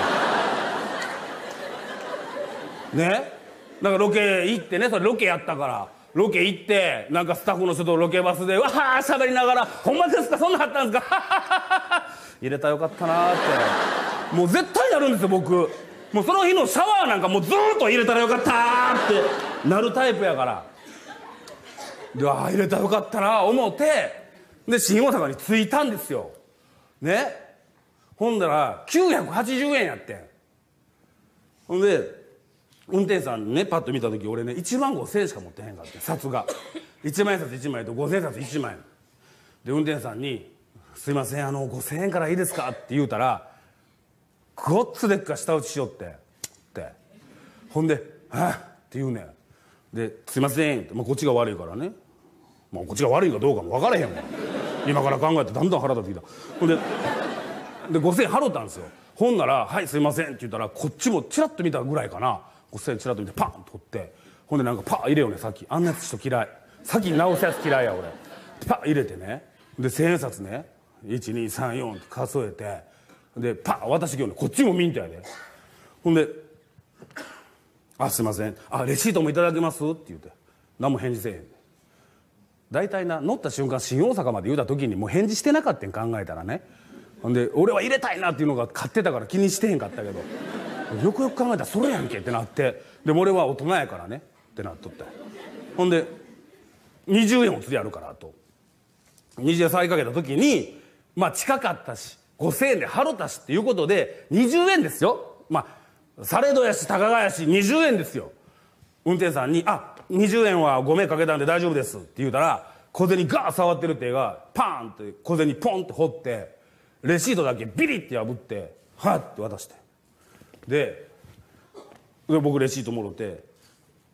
(laughs) ね？なんかロケ行ってねそれロケやったから。ロケ行ってなんかスタッフの人とロケバスでわー喋りながら「ほんまですか？そんなあったんですか? (laughs)」入れたらよかったなって。もう絶対なるんですよ僕。もうその日のシャワーなんかもうずーっと入れたらよかったってなるタイプやから。であ入れたらよかったな思ってで新大阪に着いたんですよ。ね？ほんだら980円やってん。ほんで運転手さんねパッと見た時俺ね1万5000円しか持ってへんかって札が。1万円札1枚と5000円札1枚。で運転手さんに「すいませんあの5000円からいいですか?」って言うたらごっつでっか舌打ちしよって。って。ほんで「はっ」って言うねで「すいません」って、まあ、こっちが悪いからね。まあこっちが悪いかどうかも分からへんわ今から考えてだんだん腹立ってきた。ほんでで5000円払ったんですよ。ほんなら「はいすいません」って言ったらこっちもチラッと見たぐらいかな。5,000円チラッと見てパンと取って。ほんでなんかパッ入れよねさっき。あんなやつ人嫌い。さっき直すやつ嫌いや俺。パッ入れてね。で千円札ね。1234って数えて。でパッ渡してきようねこっちも見んてやで。ほんで「あすいません。あレシートもいただけます?」って言うて。何も返事せえへん。大体な乗った瞬間新大阪まで言うた時にもう返事してなかったん考えたらね。ほんで俺は入れたいなっていうのが買ってたから気にしてへんかったけど。よくよく考えたらそれやんけってなって。で俺は大人やからね。ってなっとってほんで20円お釣りあるからと。20円払いかけた時にまあ近かったし。5000円で払ったしっていうことで20円ですよ。まあされどやしたかがやし20円ですよ。運転手さんに「あ20円は5名かけたんで大丈夫です」って言うたら小銭ガー触ってる手がパーンって小銭ポンって掘ってレシートだけビリって破ってはって渡して。でで僕レシートもろて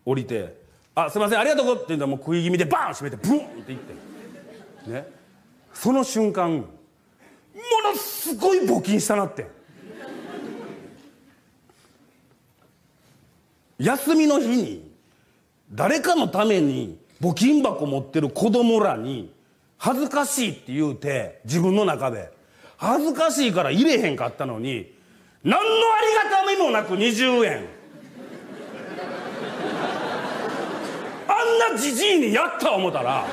降りて「あすいませんありがとう」って言うんだもう食い気味でバーン閉めてブーンっていって。ね。その瞬間ものすごい募金したなって。休みの日に誰かのために募金箱持ってる子供らに恥ずかしいって言うて自分の中で。恥ずかしいから入れへんかったのに何のありがたみもなく20円。あんなじじいにやった思ったら。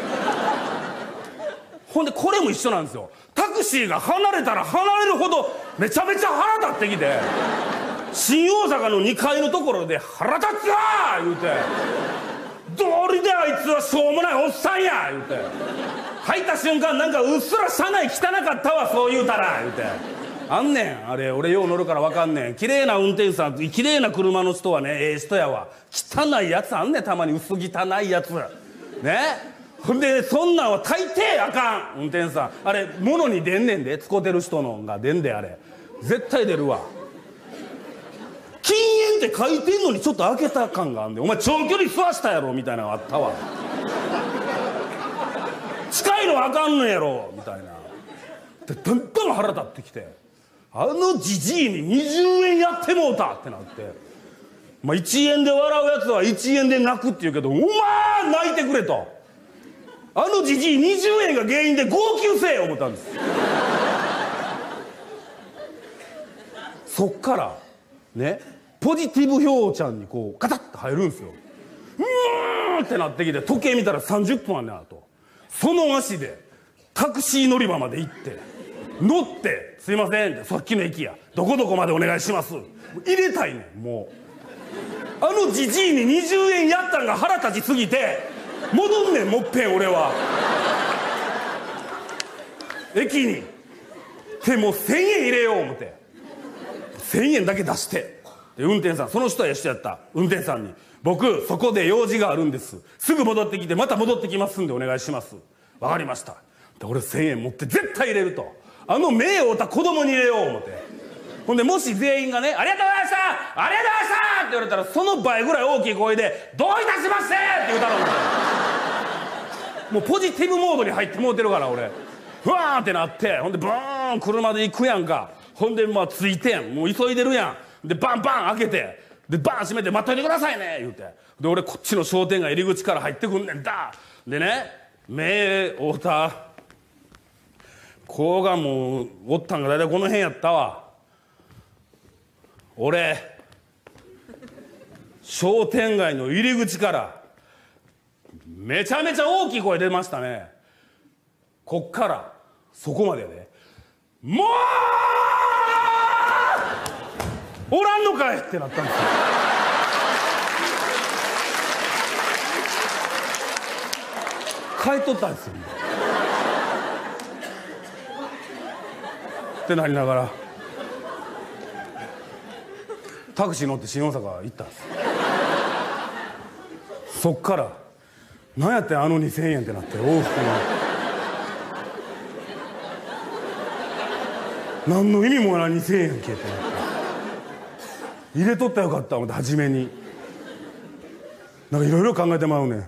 ほんでこれも一緒なんですよ。タクシーが離れたら離れるほどめちゃめちゃ腹立ってきて新大阪の2階のところで「腹立つわ!」言うて「道理であいつはしょうもないおっさんや!」言うて。入った瞬間なんかうっすら車内汚かったわそう言うたら言うて。あんねんあれ俺よう乗るから分かんねん。綺麗な運転手さん綺麗な車の人はねええ人やわ。汚いやつあんねんたまに。薄汚いやつ。ね？ほんでそんなんは大抵あかん。運転手さん。あれ物に出んねんで。使うてる人のが出んであれ。絶対出るわ。禁煙って書いてんのにちょっと開けた感があんでお前長距離吸わしたやろみたいなのあったわ。近いのあかんのやろみたいな。でだんだん腹立ってきて。あのじじいに20円やってもうたってなって。まあ1円で笑うやつは1円で泣くって言うけどお前泣いてくれと。あのじじい20円が原因で号泣せえ思ったんです。そっからねポジティブ表ちゃんにこうガタッと入るんですよ。うーんってなってきて時計見たら30分あんねんあと。その足でタクシー乗り場まで行って乗って「すいません」って「さっきの駅や。どこどこまでお願いします」入れたいねんもう。あのじじいに20円やったんが腹立ちすぎて戻んねんもっぺん俺は。駅に。でもう1000円入れよう思って。1000円だけ出して。で運転手さんその人は一緒やった。運転手さんに「僕そこで用事があるんです。すぐ戻ってきてまた戻ってきますんでお願いします」「分かりました」で俺1000円持って絶対入れると。あの目をた子供に入れよう思って。ほんでもし全員がね「ありがとうございましたありがとうございました!」って言われたらその倍ぐらい大きい声で「どういたしまして!」って言うたろ思ってもうポジティブモードに入ってもうてるから俺。ふわーってなってほんでブーン車で行くやんか。ほんでまあ着いてん。もう急いでるやん。でバンバン開けてでバン閉めて「待っといてくださいね」言うて。で俺こっちの商店街入り口から入ってくんねんだ。でね目合うた子がもうおったんが大体この辺やったわ。俺商店街の入り口からめちゃめちゃ大きい声出ましたね。こっからそこまででもうおらんのかい！ってなったんですよ。帰っとったんですよ。ってなりながら。タクシー乗って新大阪行ったんです。そっから何やってあの2000円ってなって往復の。何の意味もない2000円けってなって。入れとったらよかった思って初めに。なんかいろいろ考えてまうね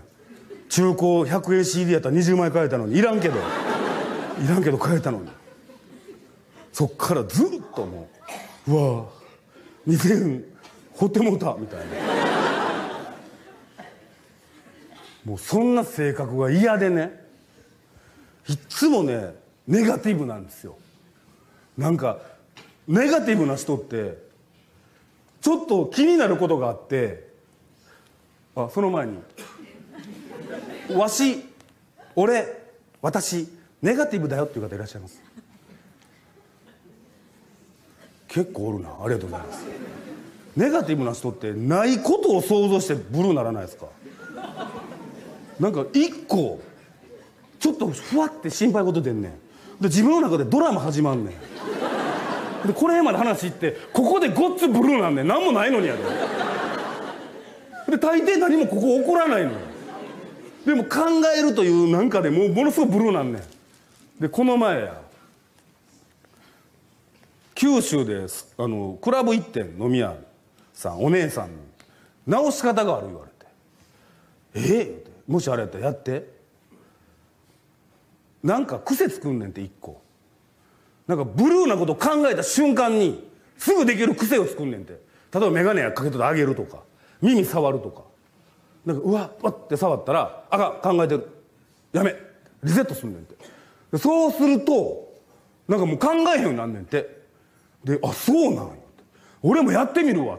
中古100円 CD やったら20枚買えたのに。いらんけど。いらんけど買えたのに。そっからずっともううわ2000円掘ってもたみたいな。もうそんな性格が嫌でね。いっつもねネガティブなんですよ。なんかネガティブな人ってちょっと気になることがあってあその前に「わし俺私ネガティブだよ」っていう方いらっしゃいます？結構おるな。ありがとうございます。ネガティブな人ってないことを想像してブルーならないですか？なんか一個ちょっとふわって心配事出んねん。で自分の中でドラマ始まんねん。でこの辺まで話いってここでごっつブルーなんねん。何もないのにやで。で大抵何もここ起こらないのよ。でも考えるというなんかでもうものすごいブルーなんねん。でこの前や。九州であのクラブ一店飲み屋さんお姉さんに直し方がある言われて「え？えってもしあれやったらやって」なんか癖作んねんって一個。なんかブルーなこと考えた瞬間にすぐできる癖を作んねんて。例えば眼鏡かけとってあげるとか耳触るとか。なんかうわわって触ったらあかん考えてる。やめ。リセットすんねんて。そうするとなんかもう考えへんようになんねんて。で「あそうなんや」俺もやってみるわ」っ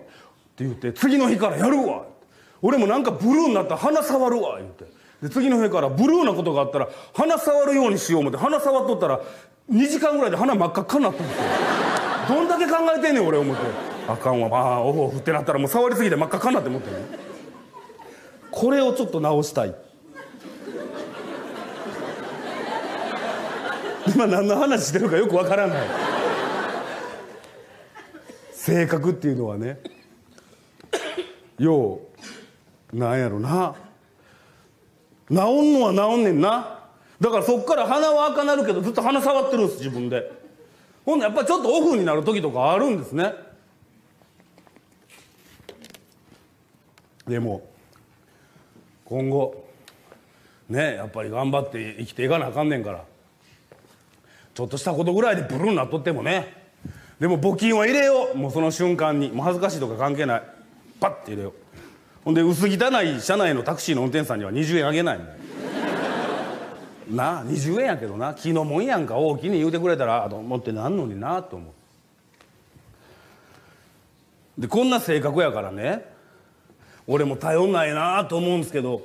て言って次の日からやるわ。俺もなんかブルーになったら鼻触るわ。言って。で次の日からブルーなことがあったら鼻触るようにしよう思って鼻触っとったら2時間ぐらいで鼻真っ赤っかになったんですよ。どんだけ考えてんねん俺思って。あかんわ。ああオフオフってなったらもう触りすぎて真っ赤っかになって思ってねこれをちょっと直したい。今何の話してるかよくわからない。性格っていうのはね。ようなんやろな。治んのは治んねんな。だからそっから鼻は赤なるけどずっと鼻触ってるんです自分で。ほんでやっぱちょっとオフになる時とかあるんですね。でも今後ねやっぱり頑張って生きていかなあかんねんから。ちょっとしたことぐらいでブルーになっとってもね。でも募金は入れよう。もうその瞬間にもう恥ずかしいとか関係ない。パッて入れよう。ほんで薄汚い車内のタクシーの運転手さんには20円あげない (laughs) なあ20円やけどな。気のもんやんか大きに言うてくれたらと思ってなんのになあと思う。でこんな性格やからね。俺も頼んないなあと思うんですけど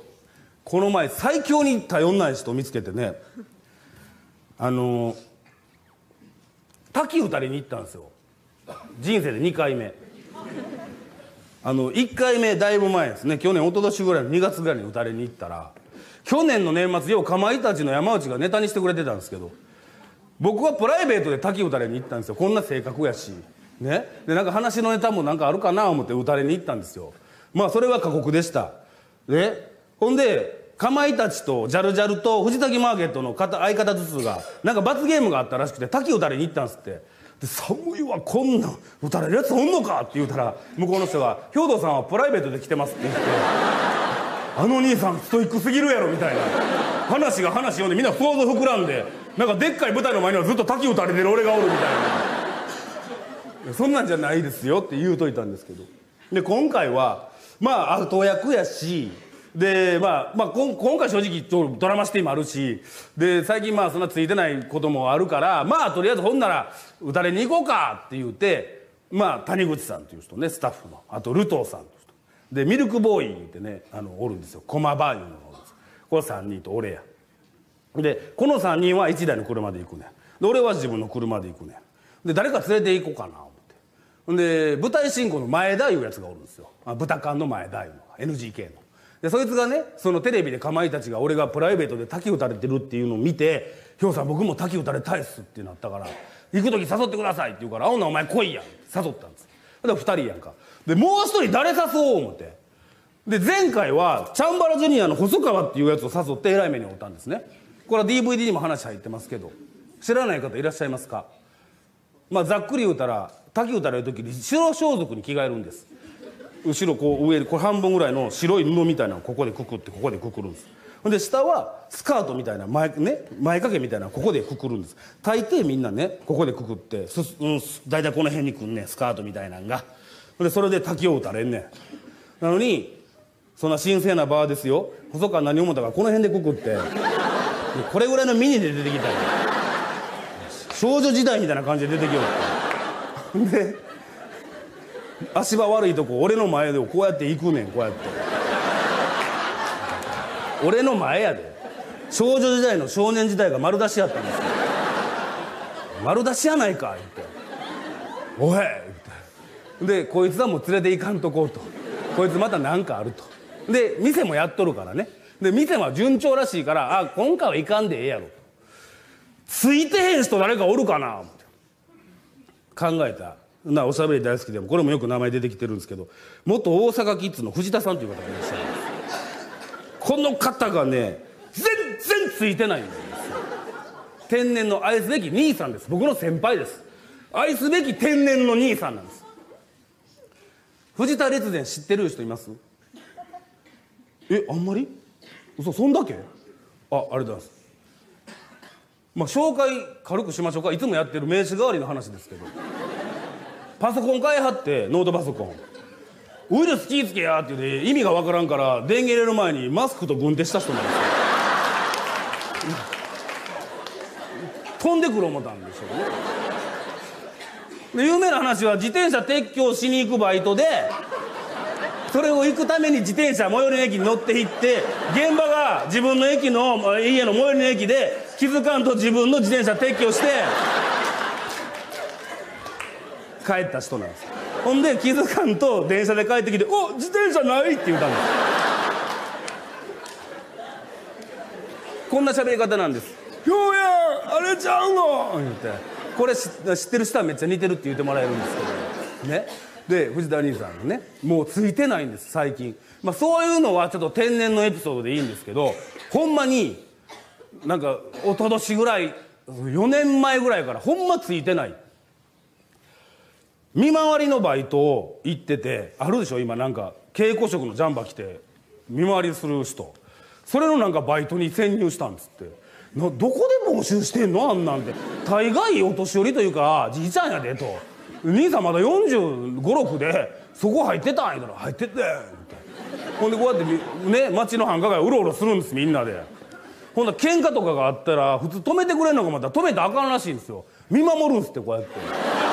この前最強に頼んない人見つけてね。あの滝打たりに行ったんですよ。人生で2回目。あの1回目だいぶ前ですね。去年一昨年ぐらいの2月ぐらいに打たれに行ったら去年の年末ようかまいたちの山内がネタにしてくれてたんですけど僕はプライベートで滝打たれに行ったんですよ。こんな性格やし。ね。でなんか話のネタもなんかあるかな思って打たれに行ったんですよ。まあそれは過酷でした。ね。ほんでかまいたちとジャルジャルと藤滝マーケットの方相方ずつがなんか罰ゲームがあったらしくて滝打たれに行ったんですって。で寒いわこんなん打たれるやつおんのかって言うたら向こうの人が「兵藤さんはプライベートで来てます」って言って「(laughs) あの兄さんストイックすぎるやろ」みたいな。話が話読んでみんな想像膨らんでなんかでっかい舞台の前にはずっと滝打たれてる俺がおるみたいな。そんなんじゃないですよって言うといたんですけど。で今回はまあ後役やしでまあ、まあ、今回正直ドラマシティもあるしで最近まあそんなついてないこともあるからまあとりあえずほんなら打たれに行こうかって言ってまあ谷口さんっていう人ねスタッフのあとルトーさんという人。でミルクボーイってねあのおるんですよ。駒バーいうのがおるんです。これ3人と俺や。でこの3人は1台の車で行くねで俺は自分の車で行くねで誰か連れて行こうかなで舞台進行の前田いうやつがおるんですよ。あ豚缶の前田いうのが NGK の。でそいつがねそのテレビでかまいたちが俺がプライベートで滝打たれてるっていうのを見て「ひょうさん僕も滝打たれたいっす」ってなったから「行く時誘ってください」って言うから「あほんなお前来いやん」って誘ったんです。で2人やんか。でもう一人誰誘おう思って。で前回はチャンバラジュニアの細川っていうやつを誘ってえらい目に遭ったんですね。これは DVD にも話入ってますけど知らない方いらっしゃいますか？まあざっくり言うたら滝打たれる時に白装束に着替えるんです。後ろこう上これ半分ぐらいの白い布みたいなのをここでくくってここでくくるんです。ほんで下はスカートみたいな前,、ね、前掛けみたいなここでくくるんです。大抵みんなねここでくくってす、うん、大体この辺にくんねスカートみたいなんが。ほんでそれで滝を打たれんねん。なのにそんな神聖な場ですよ。細川何思ったかこの辺でくくって。これぐらいのミニで出てきたよ少女時代みたいな感じで出てきよって。で足場悪いとこ俺の前でこうやって行くねんこうやって。俺の前やで。少女時代の少年時代が丸出しやったんですよ。丸出しやないか言って「おい!」って。でこいつはもう連れて行かんとこうと。こいつまた何かあると。で店もやっとるからね。で店は順調らしいからあ今回はいかんでええやろついてへん人誰かおるかなって。考えたなおしゃべり大好きでもこれもよく名前出てきてるんですけど元大阪キッズの藤田さんという方がいらっしゃるんですこの方がね全然ついてないんですよ。天然の愛すべき兄さんです。僕の先輩です。愛すべき天然の兄さんなんです。藤田列伝知ってる人います？えあんまり？嘘そんだけ？あありがとうございます。まあ紹介軽くしましょうか。いつもやってる名刺代わりの話ですけど。パソコン買いはってノートパソコン。ウイルス気ぃつけやって言うて意味がわからんから電源入れる前にマスクと軍手した人なんですよ。飛んでくる思ったんでしょうね。で有名な話は自転車撤去しに行くバイトでそれを行くために自転車最寄りの駅に乗って行って現場が自分の駅の家の最寄りの駅で気づかんと自分の自転車撤去して帰った人なんです。ほんで気づかんと電車で帰ってきて「お自転車ない!」って言ったんです。こんな喋り方なんです「ひょうやあれちゃうの!」言って。これ知ってる人はめっちゃ似てるって言ってもらえるんですけど。ね。で藤田兄さんねもうついてないんです最近。まあそういうのはちょっと天然のエピソードでいいんですけどほんまになんか一昨年ぐらい4年前ぐらいからほんまついてない。見回りのバイトを行っててあるでしょ今なんか稽古職のジャンバー着て見回りする人。それのなんかバイトに潜入したんですって。などこで募集してんのあんなんて大概お年寄りというかじいちゃんやでと。兄さんまだ4 5 6でそこ入ってたんやから入ってってほんでこうやってね街の繁華街うろうろするんですみんなで。ほんな喧嘩とかがあったら普通止めてくれんのかまた止めたらあかんらしいんですよ。見守るんすってこうやって。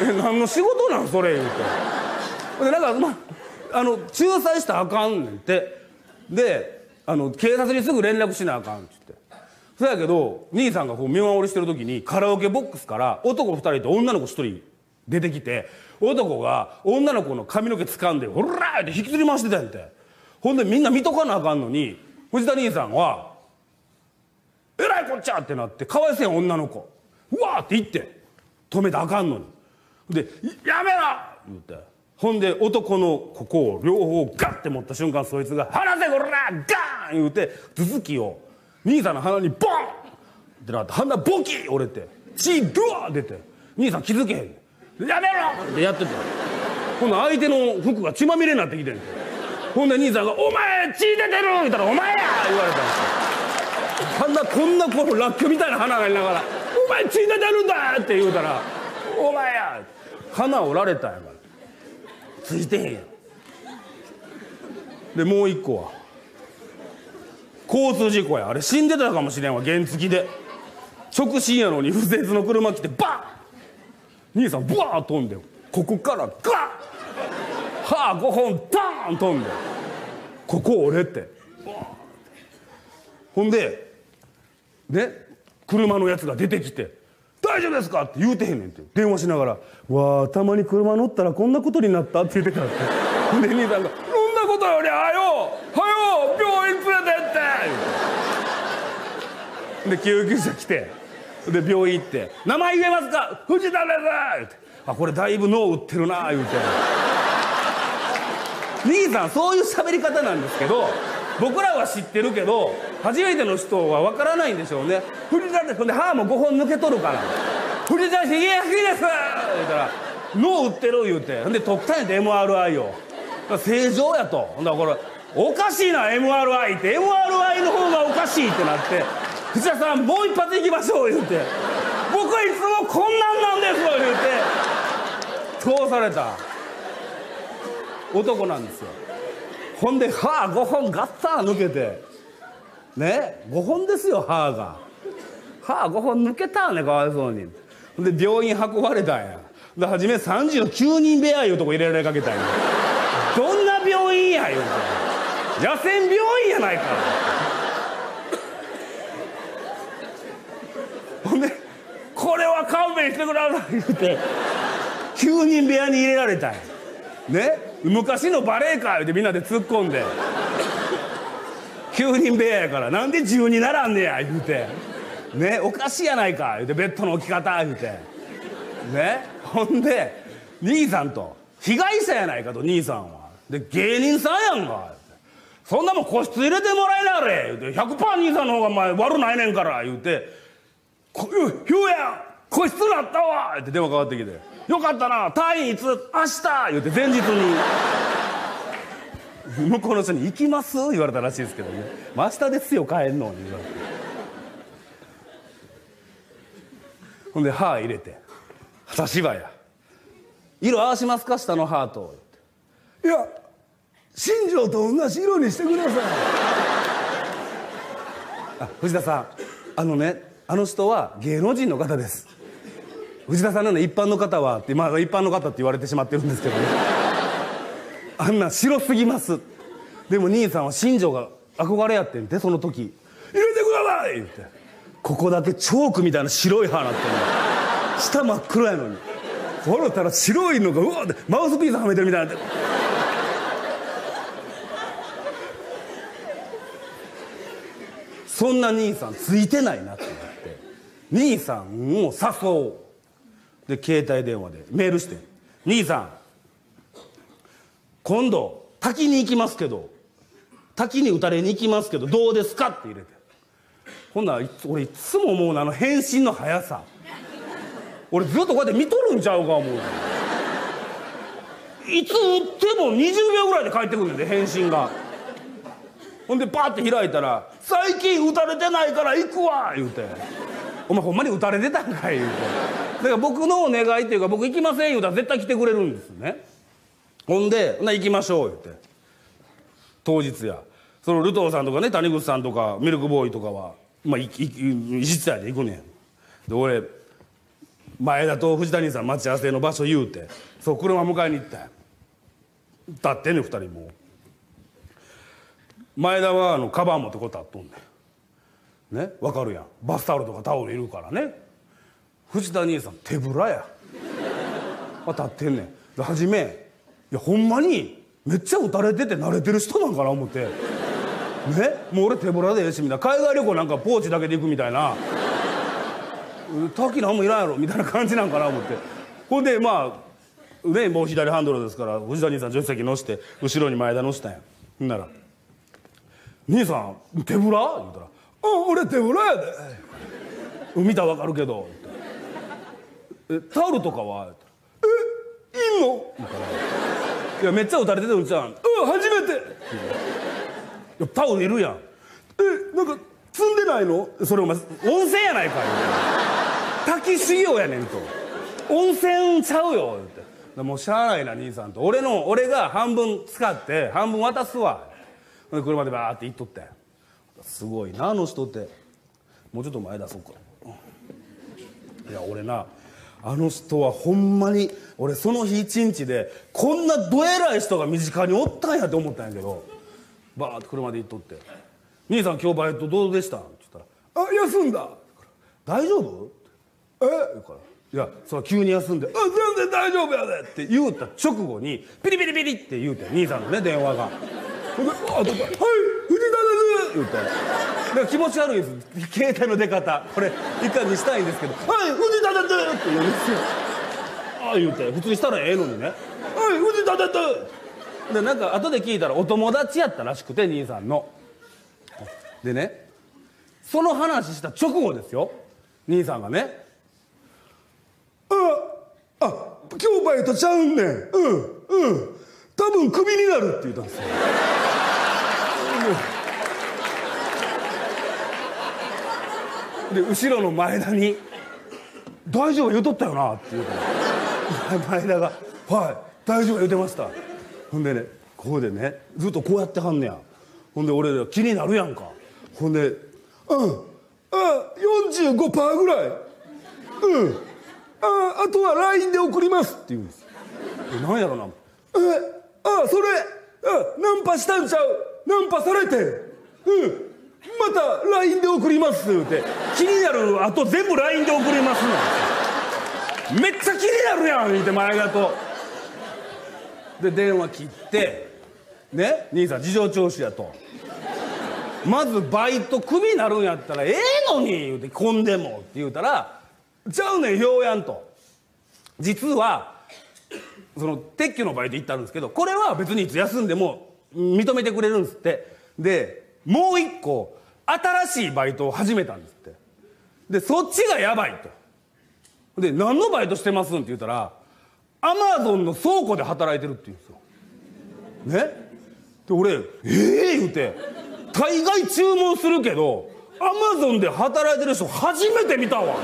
何の仕事なんそれ言うて。でなんかまあの仲裁したらあかんねんって。であの警察にすぐ連絡しなあかんって言って。そやけど兄さんがこう見守りしてる時にカラオケボックスから男2人と女の子1人出てきて男が女の子の髪の毛掴んで「ほら!」って引きずり回してたんやて。ほんでみんな見とかなあかんのに藤田兄さんは「えらいこっちゃ!」ってなってかわいそうやん女の子うわー！って言って止めたあかんのに。で「やめろ!」言うてほんで男のここを両方ガッて持った瞬間そいつが「離せこらガーン!」言うて頭突きを兄さんの鼻にボンってなって鼻ボキ折れて血ドワー出て兄さん気づけへんやめろってやってたほんで相手の服が血まみれになってきてんてほんで兄さんが「お前血出てる!」言ったら「お前や!」言われたんですよあんなこんなこのラッキョみたいな花がいながら「お前血出てるんだ!」って言うたら「お前や!」花折られたやから。ついてへんやん。でもう一個は。交通事故や。あれ死んでたかもしれんわ原付で。直進やのに右折の車来てバン兄さんブワー飛んでここからガン歯5本バーン飛んでここ折れて。ほんでね車のやつが出てきて「大丈夫ですか?」って言うてへんねんって。電話しながら「わあたまに車乗ったらこんなことになった」って言ってたってで (laughs) 兄さんが「そんなことよりはよはよ病院連れてって」で救急車来てで病院行って「名前言えますか藤田です」言って「あこれだいぶ脳打ってるな」言うて。兄さんそういう喋り方なんですけど僕らは知ってるけど初めての人は分からないんでしょうね「藤田です」ほんで歯も5本抜けとるから「藤田茂康です」言うたら「脳打ってる」言うて。ほんで特ったんやで MRI を。正常やと。ほんだらこれおかしいな MRI って。MRI の方がおかしいってなって藤田さんもう一発いきましょう言うて。僕はいつもこんなんなんですよ言うて。通された男なんですよ。ほんで歯5本ガッター抜けて。ね5本ですよ歯が。歯5本抜けたねかわいそうに。ほんで病院運ばれたんや。で初め39人部屋いうとこ入れられかけたんや。どんな病院や言うて。野戦病院やないか。ほんでこれは勘弁してください言うて9人部屋に入れられたんや。ね昔のバレエか言うてみんなで突っ込んで9人部屋やからなんで10にならんねや言うてねおかしいやないか言うてベッドの置き方言うてねほんで兄さんと被害者やないかと兄さんはで芸人さんやんかそんなもん個室入れてもらえなれ言うて100%兄さんの方がお前悪ないねんから言うて「こひゅうや個室なったわ!」って電話かかってきて「よかったな退院いつ明日!」言うて前日に。向こうの人に「行きます?」言われたらしいですけどね「明日ですよ帰んの」言われてほんで歯入れて「旗芝や。色合わしますか？下の歯と」いや新庄と同じ色にしてください。あ藤田さん。あのねあの人は芸能人の方です。藤田さんなの一般の方はってまあ一般の方って言われてしまってるんですけどね。(laughs) あんな白すぎます。でも兄さんは新庄が憧れやってんてその時「入れてください!」言って。ここだけチョークみたいな白い歯なってん下真っ黒やのに。笑ったら白いのがうわってマウスピースはめてるみたいな。そんな兄さんついてないなってなって。兄さんを誘おう。で携帯電話で。メールして「兄さん。今度滝に行きますけど。滝に打たれに行きますけどどうですか?」って入れて。ほんならいつ俺いつも思うのあの返信の速さ。俺ずっとこうやって見とるんちゃうか思ういつ打っても20秒ぐらいで返ってくるんだよ返信が。ほんでパッて開いたら「最近打たれてないから行くわ」言うて「お前ほんまに打たれてたんかい」言うて。から僕のお願いっていうか僕行きません言うたら絶対来てくれるんですね。ほんで「な行きましょう」言うて。当日や。そのルトーさんとかね谷口さんとかミルクボーイとかはまあいいい実際で行くねん。で俺前田と藤谷さん待ち合わせの場所言うてそう車迎えに行ったんや。立ってんねん2人も。前田はあのカバン持ってこう立っとんねん。ねわかるやん。バスタオルとかタオルいるからね。藤田兄さん手ぶらや。あ立ってんねん。で初めいやほんまにめっちゃ打たれてて慣れてる人なんかな思って。ね？もう俺手ぶらでええしみたいな。海外旅行なんかポーチだけで行くみたいな。滝なんもいらんやろみたいな感じなんかな思って。ほんでまあねもう左ハンドルですから藤谷さん助手席乗して後ろに前田乗せたんや。ほんなら「兄さん手ぶら?」言うたら「あ俺手ぶらやで」見たらわかるけど」えタオルとかは?」えいんの?」言うから「いやめっちゃ打たれてるんちゃうん」「うん初めて」いやタオルいるやん。えなんか積んでないの？それお前温泉やないかい。滝修行やねんと。温泉ちゃうよ。ってもうしゃあないな兄さんと。俺の俺が半分使って半分渡すわ。で車でバーって行っとって。すごいなあの人って。もうちょっと前出そうか。いや俺なあの人はほんまに俺その日一日でこんなどえらい人が身近におったんやって思ったんやけどバーって車で行っとって「兄さん今日バイトどうでした?」って言ったら「あ休んだ」大丈夫?」え？言うから「いやそれ急に休んで「あ全然大丈夫やで」って言うた直後にピリピリピリって言うて兄さんのね電話がほんで「あとかはい藤田です」言うてから気持ち悪いです。携帯の出方。これいかにしたいんですけど「はい藤田です」って言うんですよ。ああ言うて普通にしたらええのにね「はい藤田です」でなんか後で聞いたらお友達やったらしくて兄さんの。でねその話した直後ですよ。兄さんがね「ああ今日バイトちゃうんねん。うんうん。多分クビになる」って言ったんですよ (laughs) で後ろの前田に「大丈夫言うとったよな」って言う。から前田が「はい大丈夫言うてました」ほんでねここでねずっとこうやってはんねや。ほんで俺ら気になるやんか。ほんで「うんあ45%ぐらい。うんああとは LINE で送ります」って言うんです。えなんやろな「えあそれあナンパしたんちゃう。ナンパされて。うん。また LINE で送ります」って。気になるあと全部 LINE で送りますなんめっちゃ気になるやん言って前田と。で電話切って。ね？兄さん事情聴取やと。まずバイトクビになるんやったらええのに言うてこんでもって言うたらちゃうねん表やんと。実はその撤去のバイト行ったんですけどこれは別にいつ休んでも認めてくれるんですって。でもう一個新しいバイトを始めたんですって。でそっちがやばいと。で何のバイトしてますんって言ったらアマゾンの倉庫で働いてるって言うんですよ。ね？で俺「ええー!」言うて大概注文するけどアマゾンで働いてる人初めて見たわ。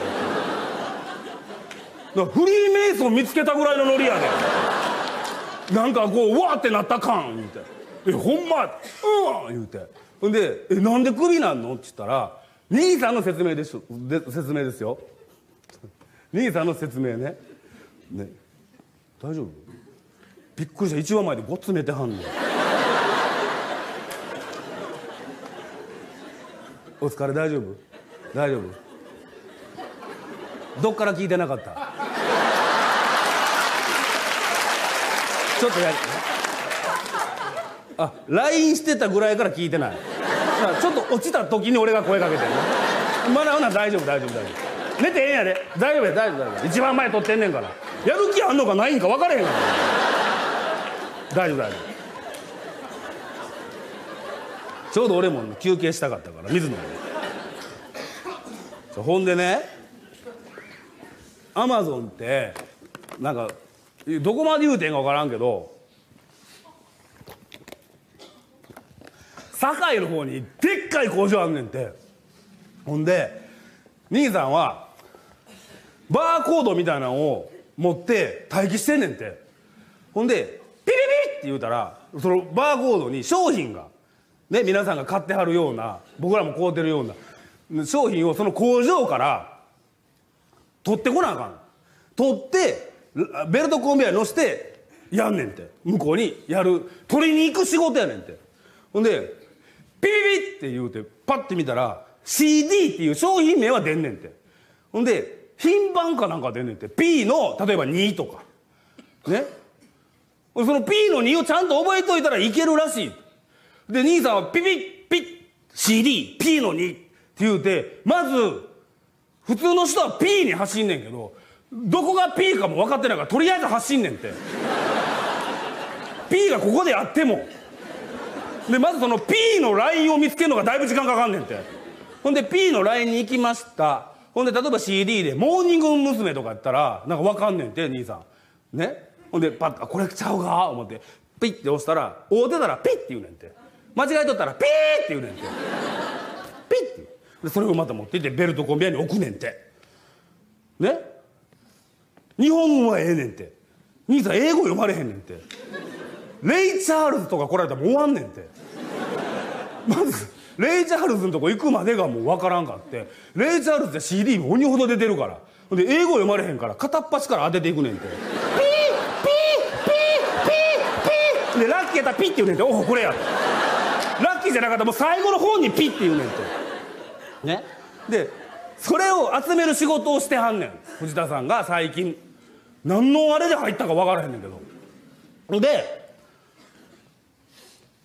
だフリーメイソン見つけたぐらいのノリやで。なんかこううわーってなった感言うて「えほんまうん」言うて。ほんで「えなんでクビなんの?」って言ったら兄さんの説明です。で説明ですよ。兄さんの説明ね。ね。大丈夫？びっくりした。一話前でごっつ寝てはんねんお疲れ。大丈夫？大丈夫？どっから聞いてなかった？ちょっとやり。あ LINE してたぐらいから聞いてない。ちょっと落ちた時に俺が声かけてるまだほな大丈夫大丈夫大丈夫。寝てええんやで。大丈夫や大丈夫大丈夫。一番前撮ってんねんから。やる気あんのかないんか分からへんから大丈夫大丈夫。ちょうど俺も休憩したかったから水飲んで。ほんでねアマゾンってなんかどこまで言うてんか分からんけど堺の方にでっかい工場あんねんて。ほんで兄さんはバーコードみたいなのを持って待機してんねんて。ほんでピピピって言うたらそのバーコードに商品がね皆さんが買ってはるような僕らも買うてるような商品をその工場から取ってこなあかん。取ってベルトコンベヤー乗せてやんねんて。向こうにやる取りに行く仕事やねんて。ほんでピピピって言うてパッて見たら CD っていう商品名は出んねんて。ほんで品番かなんか出んねんて。P の例えば2とか。ね。その P の2をちゃんと覚えといたらいけるらしい。で兄さんはピピッピッ CDP の2って言うてまず普通の人は P に走んねんけどどこが P かも分かってないからとりあえず走んねんて。P がここであっても。でまずその P のラインを見つけるのがだいぶ時間かかんねんて。ほんで P のラインに行きました。ほんで例えば CD で「モーニング娘。」とかやったらなんか分かんねんて兄さん。ね？ほんでパッと「これちゃうか?」思ってピッて押したら会うてたらピッて言うねんて。間違えとったらピーって言うねんて。ピッてでそれをまた持っていってベルトコンベヤーに置くねんて。ね？日本語はええねんて。兄さん英語読まれへんねんて。レイ・チャールズとか来られたらもう終わんねんて。まずレイ・チャールズのとこ行くまでがもう分からんかって。レイ・チャールズって CD 鬼ほど出てるから。で英語読まれへんから片っ端から当てていくねんて。ピーピーピーピーピー。でラッキーやったらピッて言うねんて。おおこれや。ラッキーじゃなかったらもう最後の方にピッて言うねんて。ね？でそれを集める仕事をしてはんねん。藤田さんが最近。何のあれで入ったか分からへんねんけど。で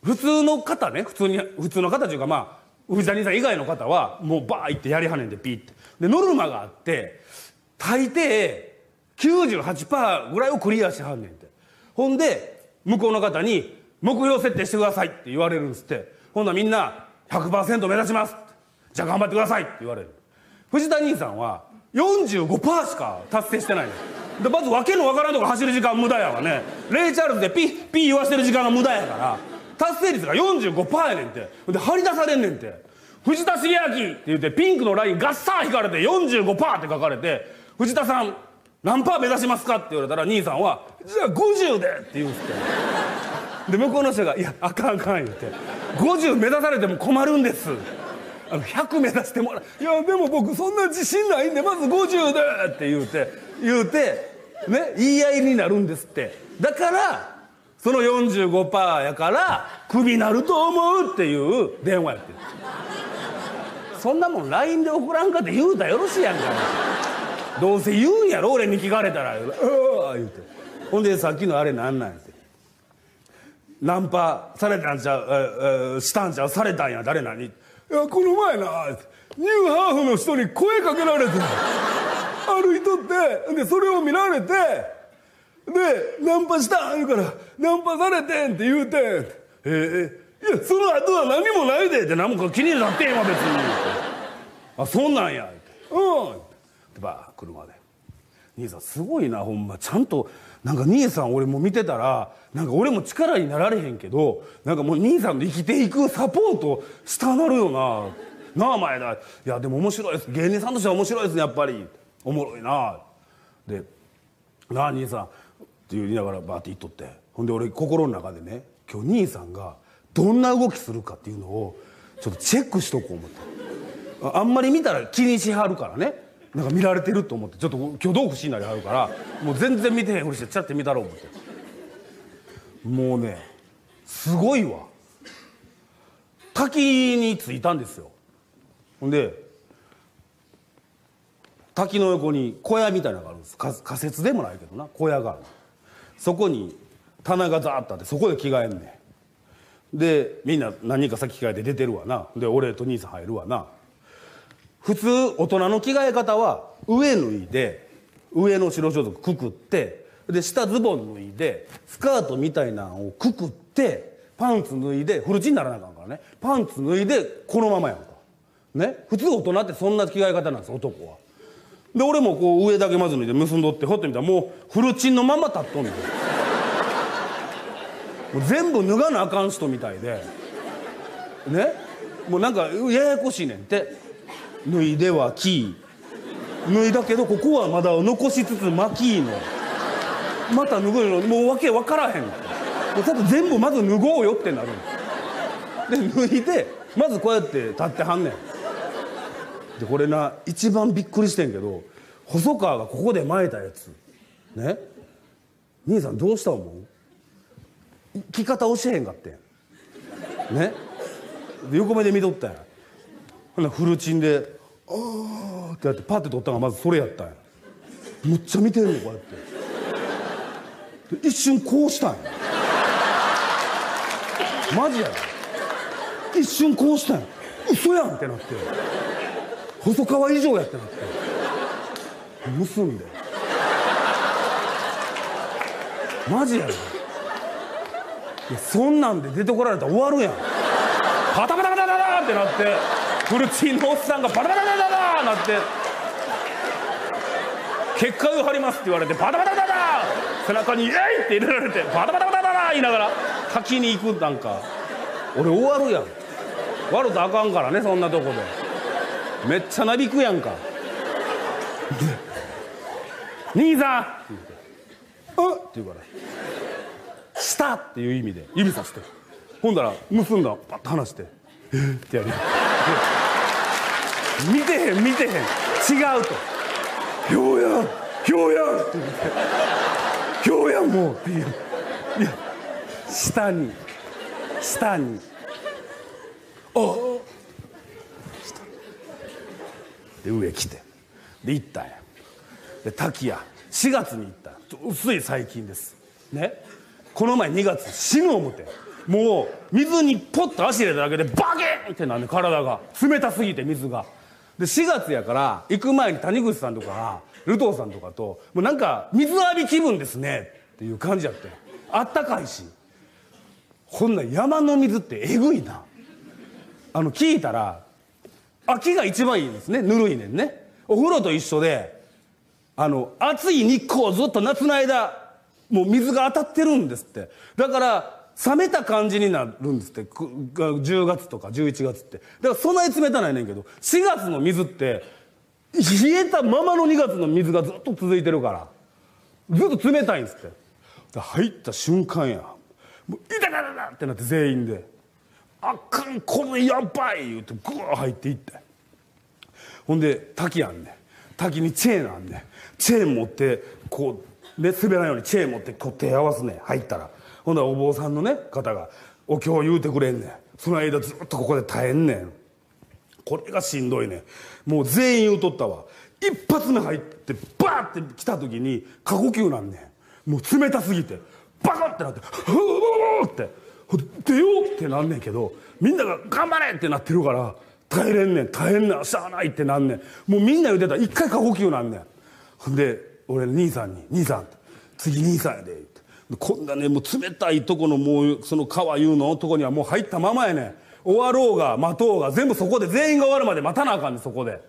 普通の方ね普通に普通の方というかまあ藤田兄さん以外の方はもうバーってやりはねんでピッて。でノルマがあって大抵98%ぐらいをクリアしはんねんて。ほんで向こうの方に目標設定してくださいって言われるんですって。ほんならみんな100%目指しますじゃあ頑張ってくださいって言われる。藤田兄さんは45%しか達成してないのでまず訳のわからんとこ走る時間無駄やわね。レイ・チャールズでピッピッ言わしてる時間が無駄やから達成率が45%やねんて。で張り出されんねんて。藤田茂明って言ってピンクのラインガッサー引かれて45%って書かれて藤田さん何パー目指しますかって言われたら兄さんはじゃあ50でって言うんですって。で向こうの人が「いやあかんあかん」言って「50目指されても困るんです」あの100目指してもらう「いやでも僕そんな自信ないんでまず50で」って言うて言うてね言い合いになるんですって。だからその45%やからクビなると思うっていう電話やってる。そんなもん LINE で送らんかって言うたらよろしいやんか。どうせ言うんやろ俺に聞かれたら「うわ」言うて。ほんでさっきのあれなんなんやて。ナンパされたんちゃうええしたんちゃうされたんや。誰何いやこの前なニューハーフの人に声かけられて。歩いとって。でそれを見られてナンパした言うからナンパされてんって言うてん。ええいやその後は何もないでって何も気になってんわ別に。あそんなんやって。うん。でバー車で。兄さんすごいなほんま。ちゃんとなんか兄さん俺も見てたらなんか俺も力になられへんけどなんかもう兄さんの生きていくサポートしたなるよな。なあ前だいやでも面白いです。芸人さんとしては面白いですねやっぱり。おもろいな。で「なあ兄さん」って言いながらバーって言っとって。ほんで俺心の中でね今日兄さんがどんな動きするかっていうのをちょっとチェックしとこう思って。あんまり見たら気にしはるからね。なんか見られてると思って。ちょっと挙動不審になりはるからもう全然見てへんふりしてちゃって見たろう思って。もうねすごいわ。滝に着いたんですよ。ほんで滝の横に小屋みたいなのがあるんです。仮設でもないけどな小屋がある。そこに棚がザーッとあってそこで着替えんねん。でみんな何人か先着替えて出てるわな。で俺と兄さん入るわな。普通大人の着替え方は上脱いで上の白装束くくってで下ズボン脱いでスカートみたいなのをくくってパンツ脱いでフルチにならなあかんからね。パンツ脱いでこのままやんか。ね？普通大人ってそんな着替え方なんです男は。で俺もこう上だけまず脱いで結んどってほってみたらもうフルチンのまま立っとんねん。もう全部脱がなあかん人みたいで。ね？もうなんかややこしいねんって。脱いではキー脱いだけどここはまだ残しつつマキーの。また脱ぐのもうわけ分からへん。もうちょっと全部まず脱ごうよってなる。んで脱いでまずこうやって立ってはんねん。でこれな一番びっくりしてんけど細川がここで巻いたやつ。ね？兄さんどうした思う？着方教えへんかってね？で横目で見とったんほんならフルチンで「あー」ってやってパッて撮ったのがまずそれやったんや。むっちゃ見てんのこうやって。一瞬こうしたんや。マジやろ。一瞬こうしたんや。嘘やんってなって。細川以上やってなって。結んでマジやろいやそんなんで出てこられたら終わるやん。パタパタパタパタってなってフルチンのおっさんがパタパタパタパタなって。結界を張りますって言われてパタパタパタ背中に「イエイ!」って入れられてパタパタパタパタ言いながら滝に行くなんか。俺終わるやん。悪とあかんからねそんなとこで。めっちゃなびくやんか兄さん!」って言って「あっ!」て言うから「した!」っていう意味で指さしてほんだら結んだパッと離して「えっ?」ってやる見てへん見てへん違うと「ひょうやんひょうやん!」って言って「ひょうやんもう!」っていういや下に下にああで上来て。で行ったんや。で滝や。4月に行った。薄い最近です。ね。この前2月死ぬ思て。もう水にポッと足入れただけでバキーンってなんで体が。冷たすぎて水が。で4月やから行く前に谷口さんとかルトーさんとかともうなんか水浴び気分ですねっていう感じやって。あったかいし。こんな山の水ってえぐいな。あの聞いたら秋が一番いいんですね。ぬるいねんね。お風呂と一緒であの暑い日光をずっと夏の間もう水が当たってるんですって。だから冷めた感じになるんですって。10月とか11月って。だからそんなに冷たないねんけど4月の水って冷えたままの2月の水がずっと続いてるからずっと冷たいんですって。入った瞬間やもう「いたたたた!」ってなって全員で「あかんこれやばい!」言うてグワー入っていって。ほんで滝あんね滝にチェーンあんねチェーン持ってこうね滑らんようにチェーン持ってこう手合わすね入ったら。ほんならお坊さんのね方が「お経言うてくれんねん。その間ずっとここで耐えんねん。これがしんどいねん。もう全員言うとったわ。一発目入ってバーって来た時に過呼吸なんねん。もう冷たすぎてバカってなって「ふうって。出ようってなんねんけどみんなが「頑張れ!」ってなってるから耐えれんねん耐えんねんしゃあないってなんねん。もうみんな言うてた。ら一回過呼吸なんねん。ほんで俺兄さんに「兄さん」って「次兄さんやで」って。こんなねもう冷たいとこのもうその川いうのとこにはもう入ったままやねん。終わろうが待とうが全部そこで全員が終わるまで待たなあかんねんそこで。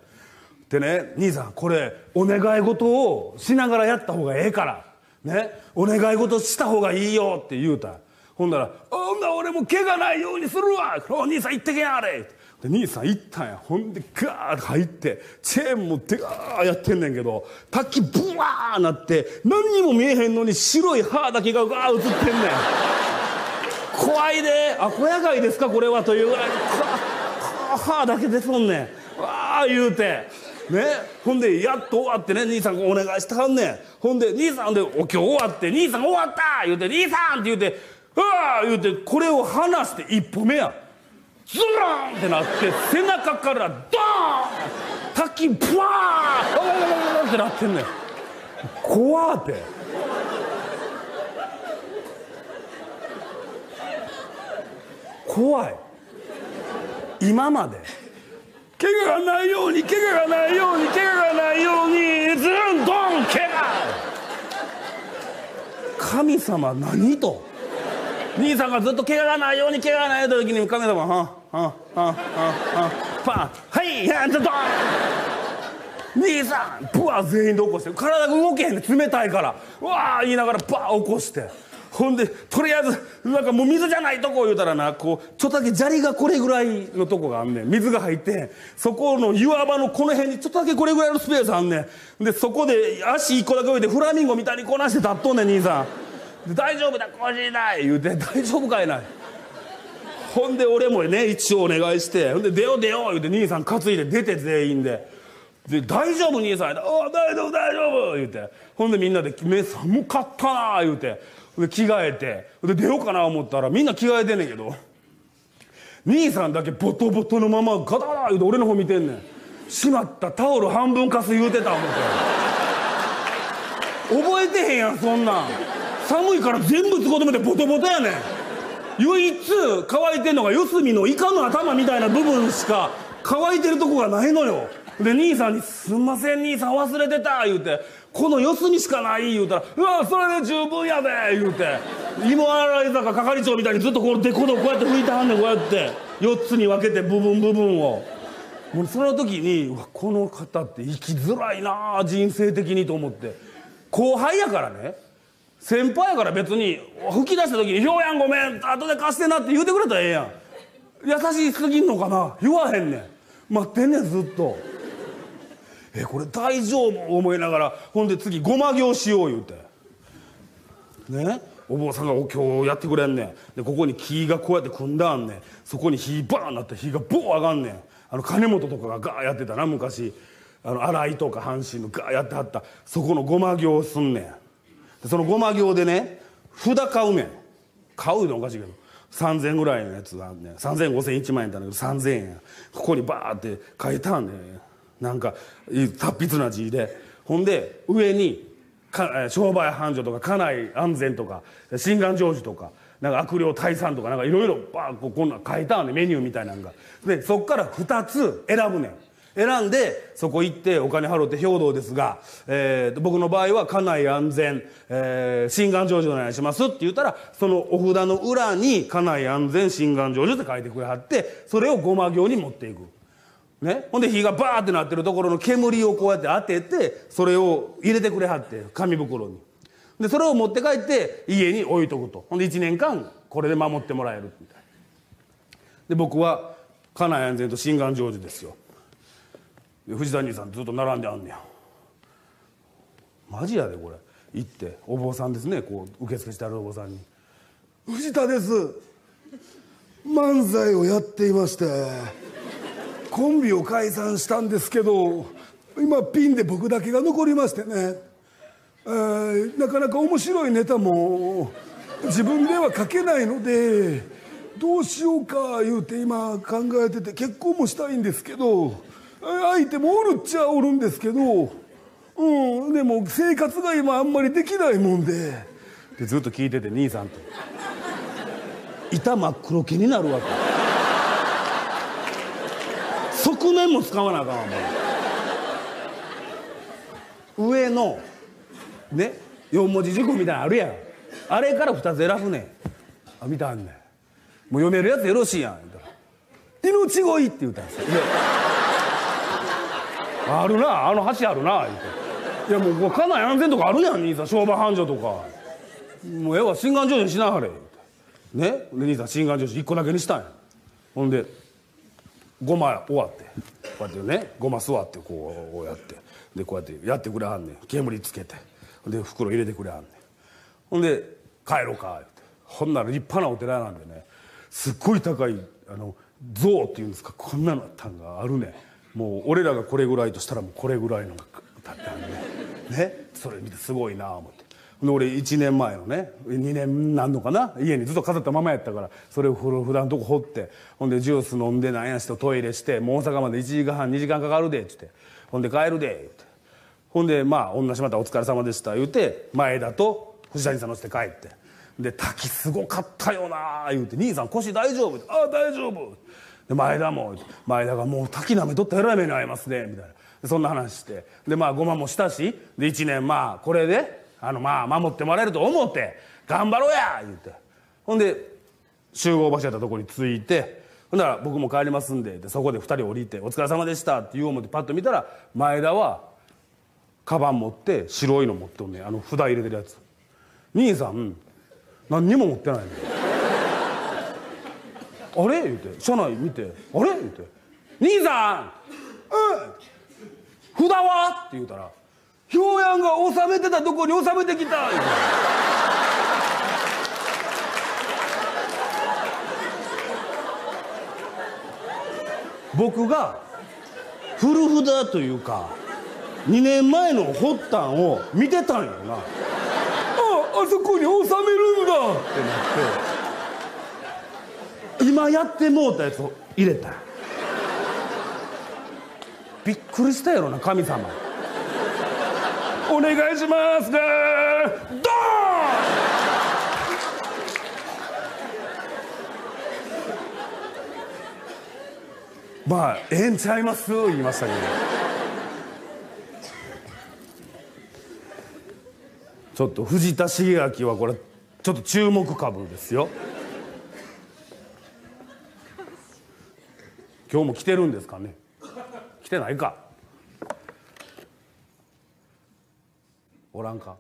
でね兄さんこれお願い事をしながらやった方がええから。ねお願い事した方がいいよって言うた。ほんなら「ほんな俺も怪我ないようにするわ。お兄さん行ってけやあれ」で兄さん行ったんや。ほんでガーッと入ってチェーン持ってガーッやってんねんけど滝ブワーなって何にも見えへんのに白い歯だけがガーッ映ってんねん。怖いで「あ小屋街ですかこれは」というぐらい「歯だけ出とんねん」わあ言うて。ね。ほんでやっと終わってね兄さんお願いしてはんねん。ほんで兄さんで「お今日終わって兄さん終わった!」言うて「兄さん!」って言うて「うわあ!」言うてこれを離して一歩目や。ズルンってなって背中からドーン滝ブワーンってなってんねん怖って。怖い。今まで。怪我がないように怪我がないように怪我がないようにズンドン怪我。神様何と。兄さんがずっと怪我がないように怪我がない時に神様はんはんはんはんはんパン。はいやんドン兄さんブワー全員で起こして体が動けへんね冷たいから。うわー言いながらバー起こして。ほんでとりあえずなんかもう水じゃないとこ言うたらなこうちょっとだけ砂利がこれぐらいのとこがあんねん。水が入ってそこの岩場のこの辺にちょっとだけこれぐらいのスペースあんねん。でそこで足一個だけ置いてフラミンゴみたいにこなして立っとんねん兄さん。大丈夫だ腰ない。言うて大丈夫かいな。いほんで俺もね一応お願いして。ほんで出よう出よう。言うて兄さん担いで出て全員で。で「大丈夫兄さん」お大丈夫大丈夫」言うて。ほんでみんなで「目寒かったな」言うて。で着替えて。で出ようかな思ったらみんな着替えてんねんけど。兄さんだけボトボトのままガタガタ言うて俺の方見てんねん。しまったタオル半分かす言うてた思って。覚えてへんやんそんなん。寒いから全部つこ止めてボトボトやねん。唯一乾いてんのが四隅のイカの頭みたいな部分しか乾いてるとこがないのよ。で兄さんに「すんません兄さん忘れてた」言うて「この四隅しかない」言うたら「うわそれで十分やで」言うて芋洗い坂係長みたいにずっとこのデコでこうやって拭いてはんねんこうやって4つに分けて部分部分を。もうその時にわこの方って生きづらいなあ人生的にと思って。後輩やからね。先輩やから別に吹き出した時に「ひょうやんごめん後で貸してな」って言うてくれたらええやん。優しすぎんのかな？言わへんねん。待ってんねんずっと。えこれ大丈夫？思いながら。ほんで次ごま行しよう言うて。ね？お坊さんがお経をやってくれんねん。でここに木がこうやって組んだんねん。そこに火バーンなって火がボー上がんねん。あの金本とかがガーやってたな昔。あの新井とか阪神のガーやってはった。そこのごま行すんねん。そのごま行でね札買うねん。買うのおかしいけど。3000円ぐらいのやつがあんねん。3000円5000円1万円だけど3000円や。ここにバーって書いたんねなんか達筆な字で。ほんで上にか商売繁盛とか家内安全とか心願成就とかなんか悪霊退散とかなんかいろいろバーここんなん書いたんねメニューみたいなのが。でそっから2つ選ぶねん。選んでそこ行ってお金払って兵道ですが、えー、僕の場合は家内安全、えー、心願成就お願いしますって言ったらそのお札の裏に家内安全心願成就って書いてくれはってそれをごま行に持っていく。ね、ほんで火がバーってなってるところの煙をこうやって当ててそれを入れてくれはって紙袋に。でそれを持って帰って家に置いとくと。ほんで1年間これで守ってもらえるみたいで僕は家内安全と心願成就ですよ。藤谷さんずっと並んであんねや。マジやでこれ。行って。お坊さんですね。こう受付してあるお坊さんに「藤田です。漫才をやっていましてコンビを解散したんですけど今ピンで僕だけが残りましてね、えーなかなか面白いネタも自分では書けないのでどうしようか言うて今考えてて結婚もしたいんですけど相手もおるっちゃおるんですけどうんでも生活が今あんまりできないもんで。でずっと聞いてて兄さんと。板真っ黒毛になるわけ。側面も使わなあかんわもう上のね四文字熟語みたいなのあるやん。あれから2つ選ぶねん。あ見たあんねん。もう読めるやつよろしいやん。言うたら命乞いって言うたんですよあるなあの橋あるな言うて。いやもうこれ家内安全とかあるやん兄さん商売繁盛とか。もうええわ心願成就にしなはれ言うて。ねで兄さん心願成就1個だけにしたんや。ほんでごま終わってこうやってねごま座ってこうやって。でこうやってやってくれはんねん。煙つけて。で袋入れてくれはんねん。ほんで帰ろうか言うて。ほんなら立派なお寺なんでねすっごい高いあの像っていうんですかこんなのあったんがあるねん。もう俺らがこれぐらいとしたらもうこれぐらいのが立ってあるね。ね？それ見てすごいなあ思って。で俺1年前のね2年なんのかな？家にずっと飾ったままやったからそれを普段のとこ掘って。ほんでジュース飲んでなんやしてトイレしてもう大阪まで1時間半2時間かかるでっつって。ほんで帰るで言って。ほんでまあ女しまたお疲れ様でした言うて前田と藤谷さん乗せて帰って。で滝すごかったよな言うて。兄さん腰大丈夫？ああ大丈夫。で前田も前田がもう滝なめとったらえらい目に遭いますねみたいな。そんな話して。でまあごまもしたしで1年まあこれであのまあ守ってもらえると思って頑張ろうや言うて。ほんで集合場所やったとこに着いてほんなら僕も帰りますんででそこで2人降りて「お疲れ様でした」って言う思ってパッと見たら前田はカバン持って白いの持っておんねあの札入れてるやつ。兄さん何にも持ってないねあれ？言うて。車内見て「あれ?」言うて「兄さん！うん札は?」って言うたら「表やんが収めてたとこに収めてきた」言うて僕が古札というか2年前の発端を見てたんよな。ああそこに収めるんだ！ってなって。今やってもうたやつを入れた。びっくりしたやろな神様。お願いしますね。ドーン！まあええんちゃいます？言いましたけど。ちょっと藤田茂明はこれちょっと注目株ですよ。今日も来てるんですかね？来てないか。おらんか。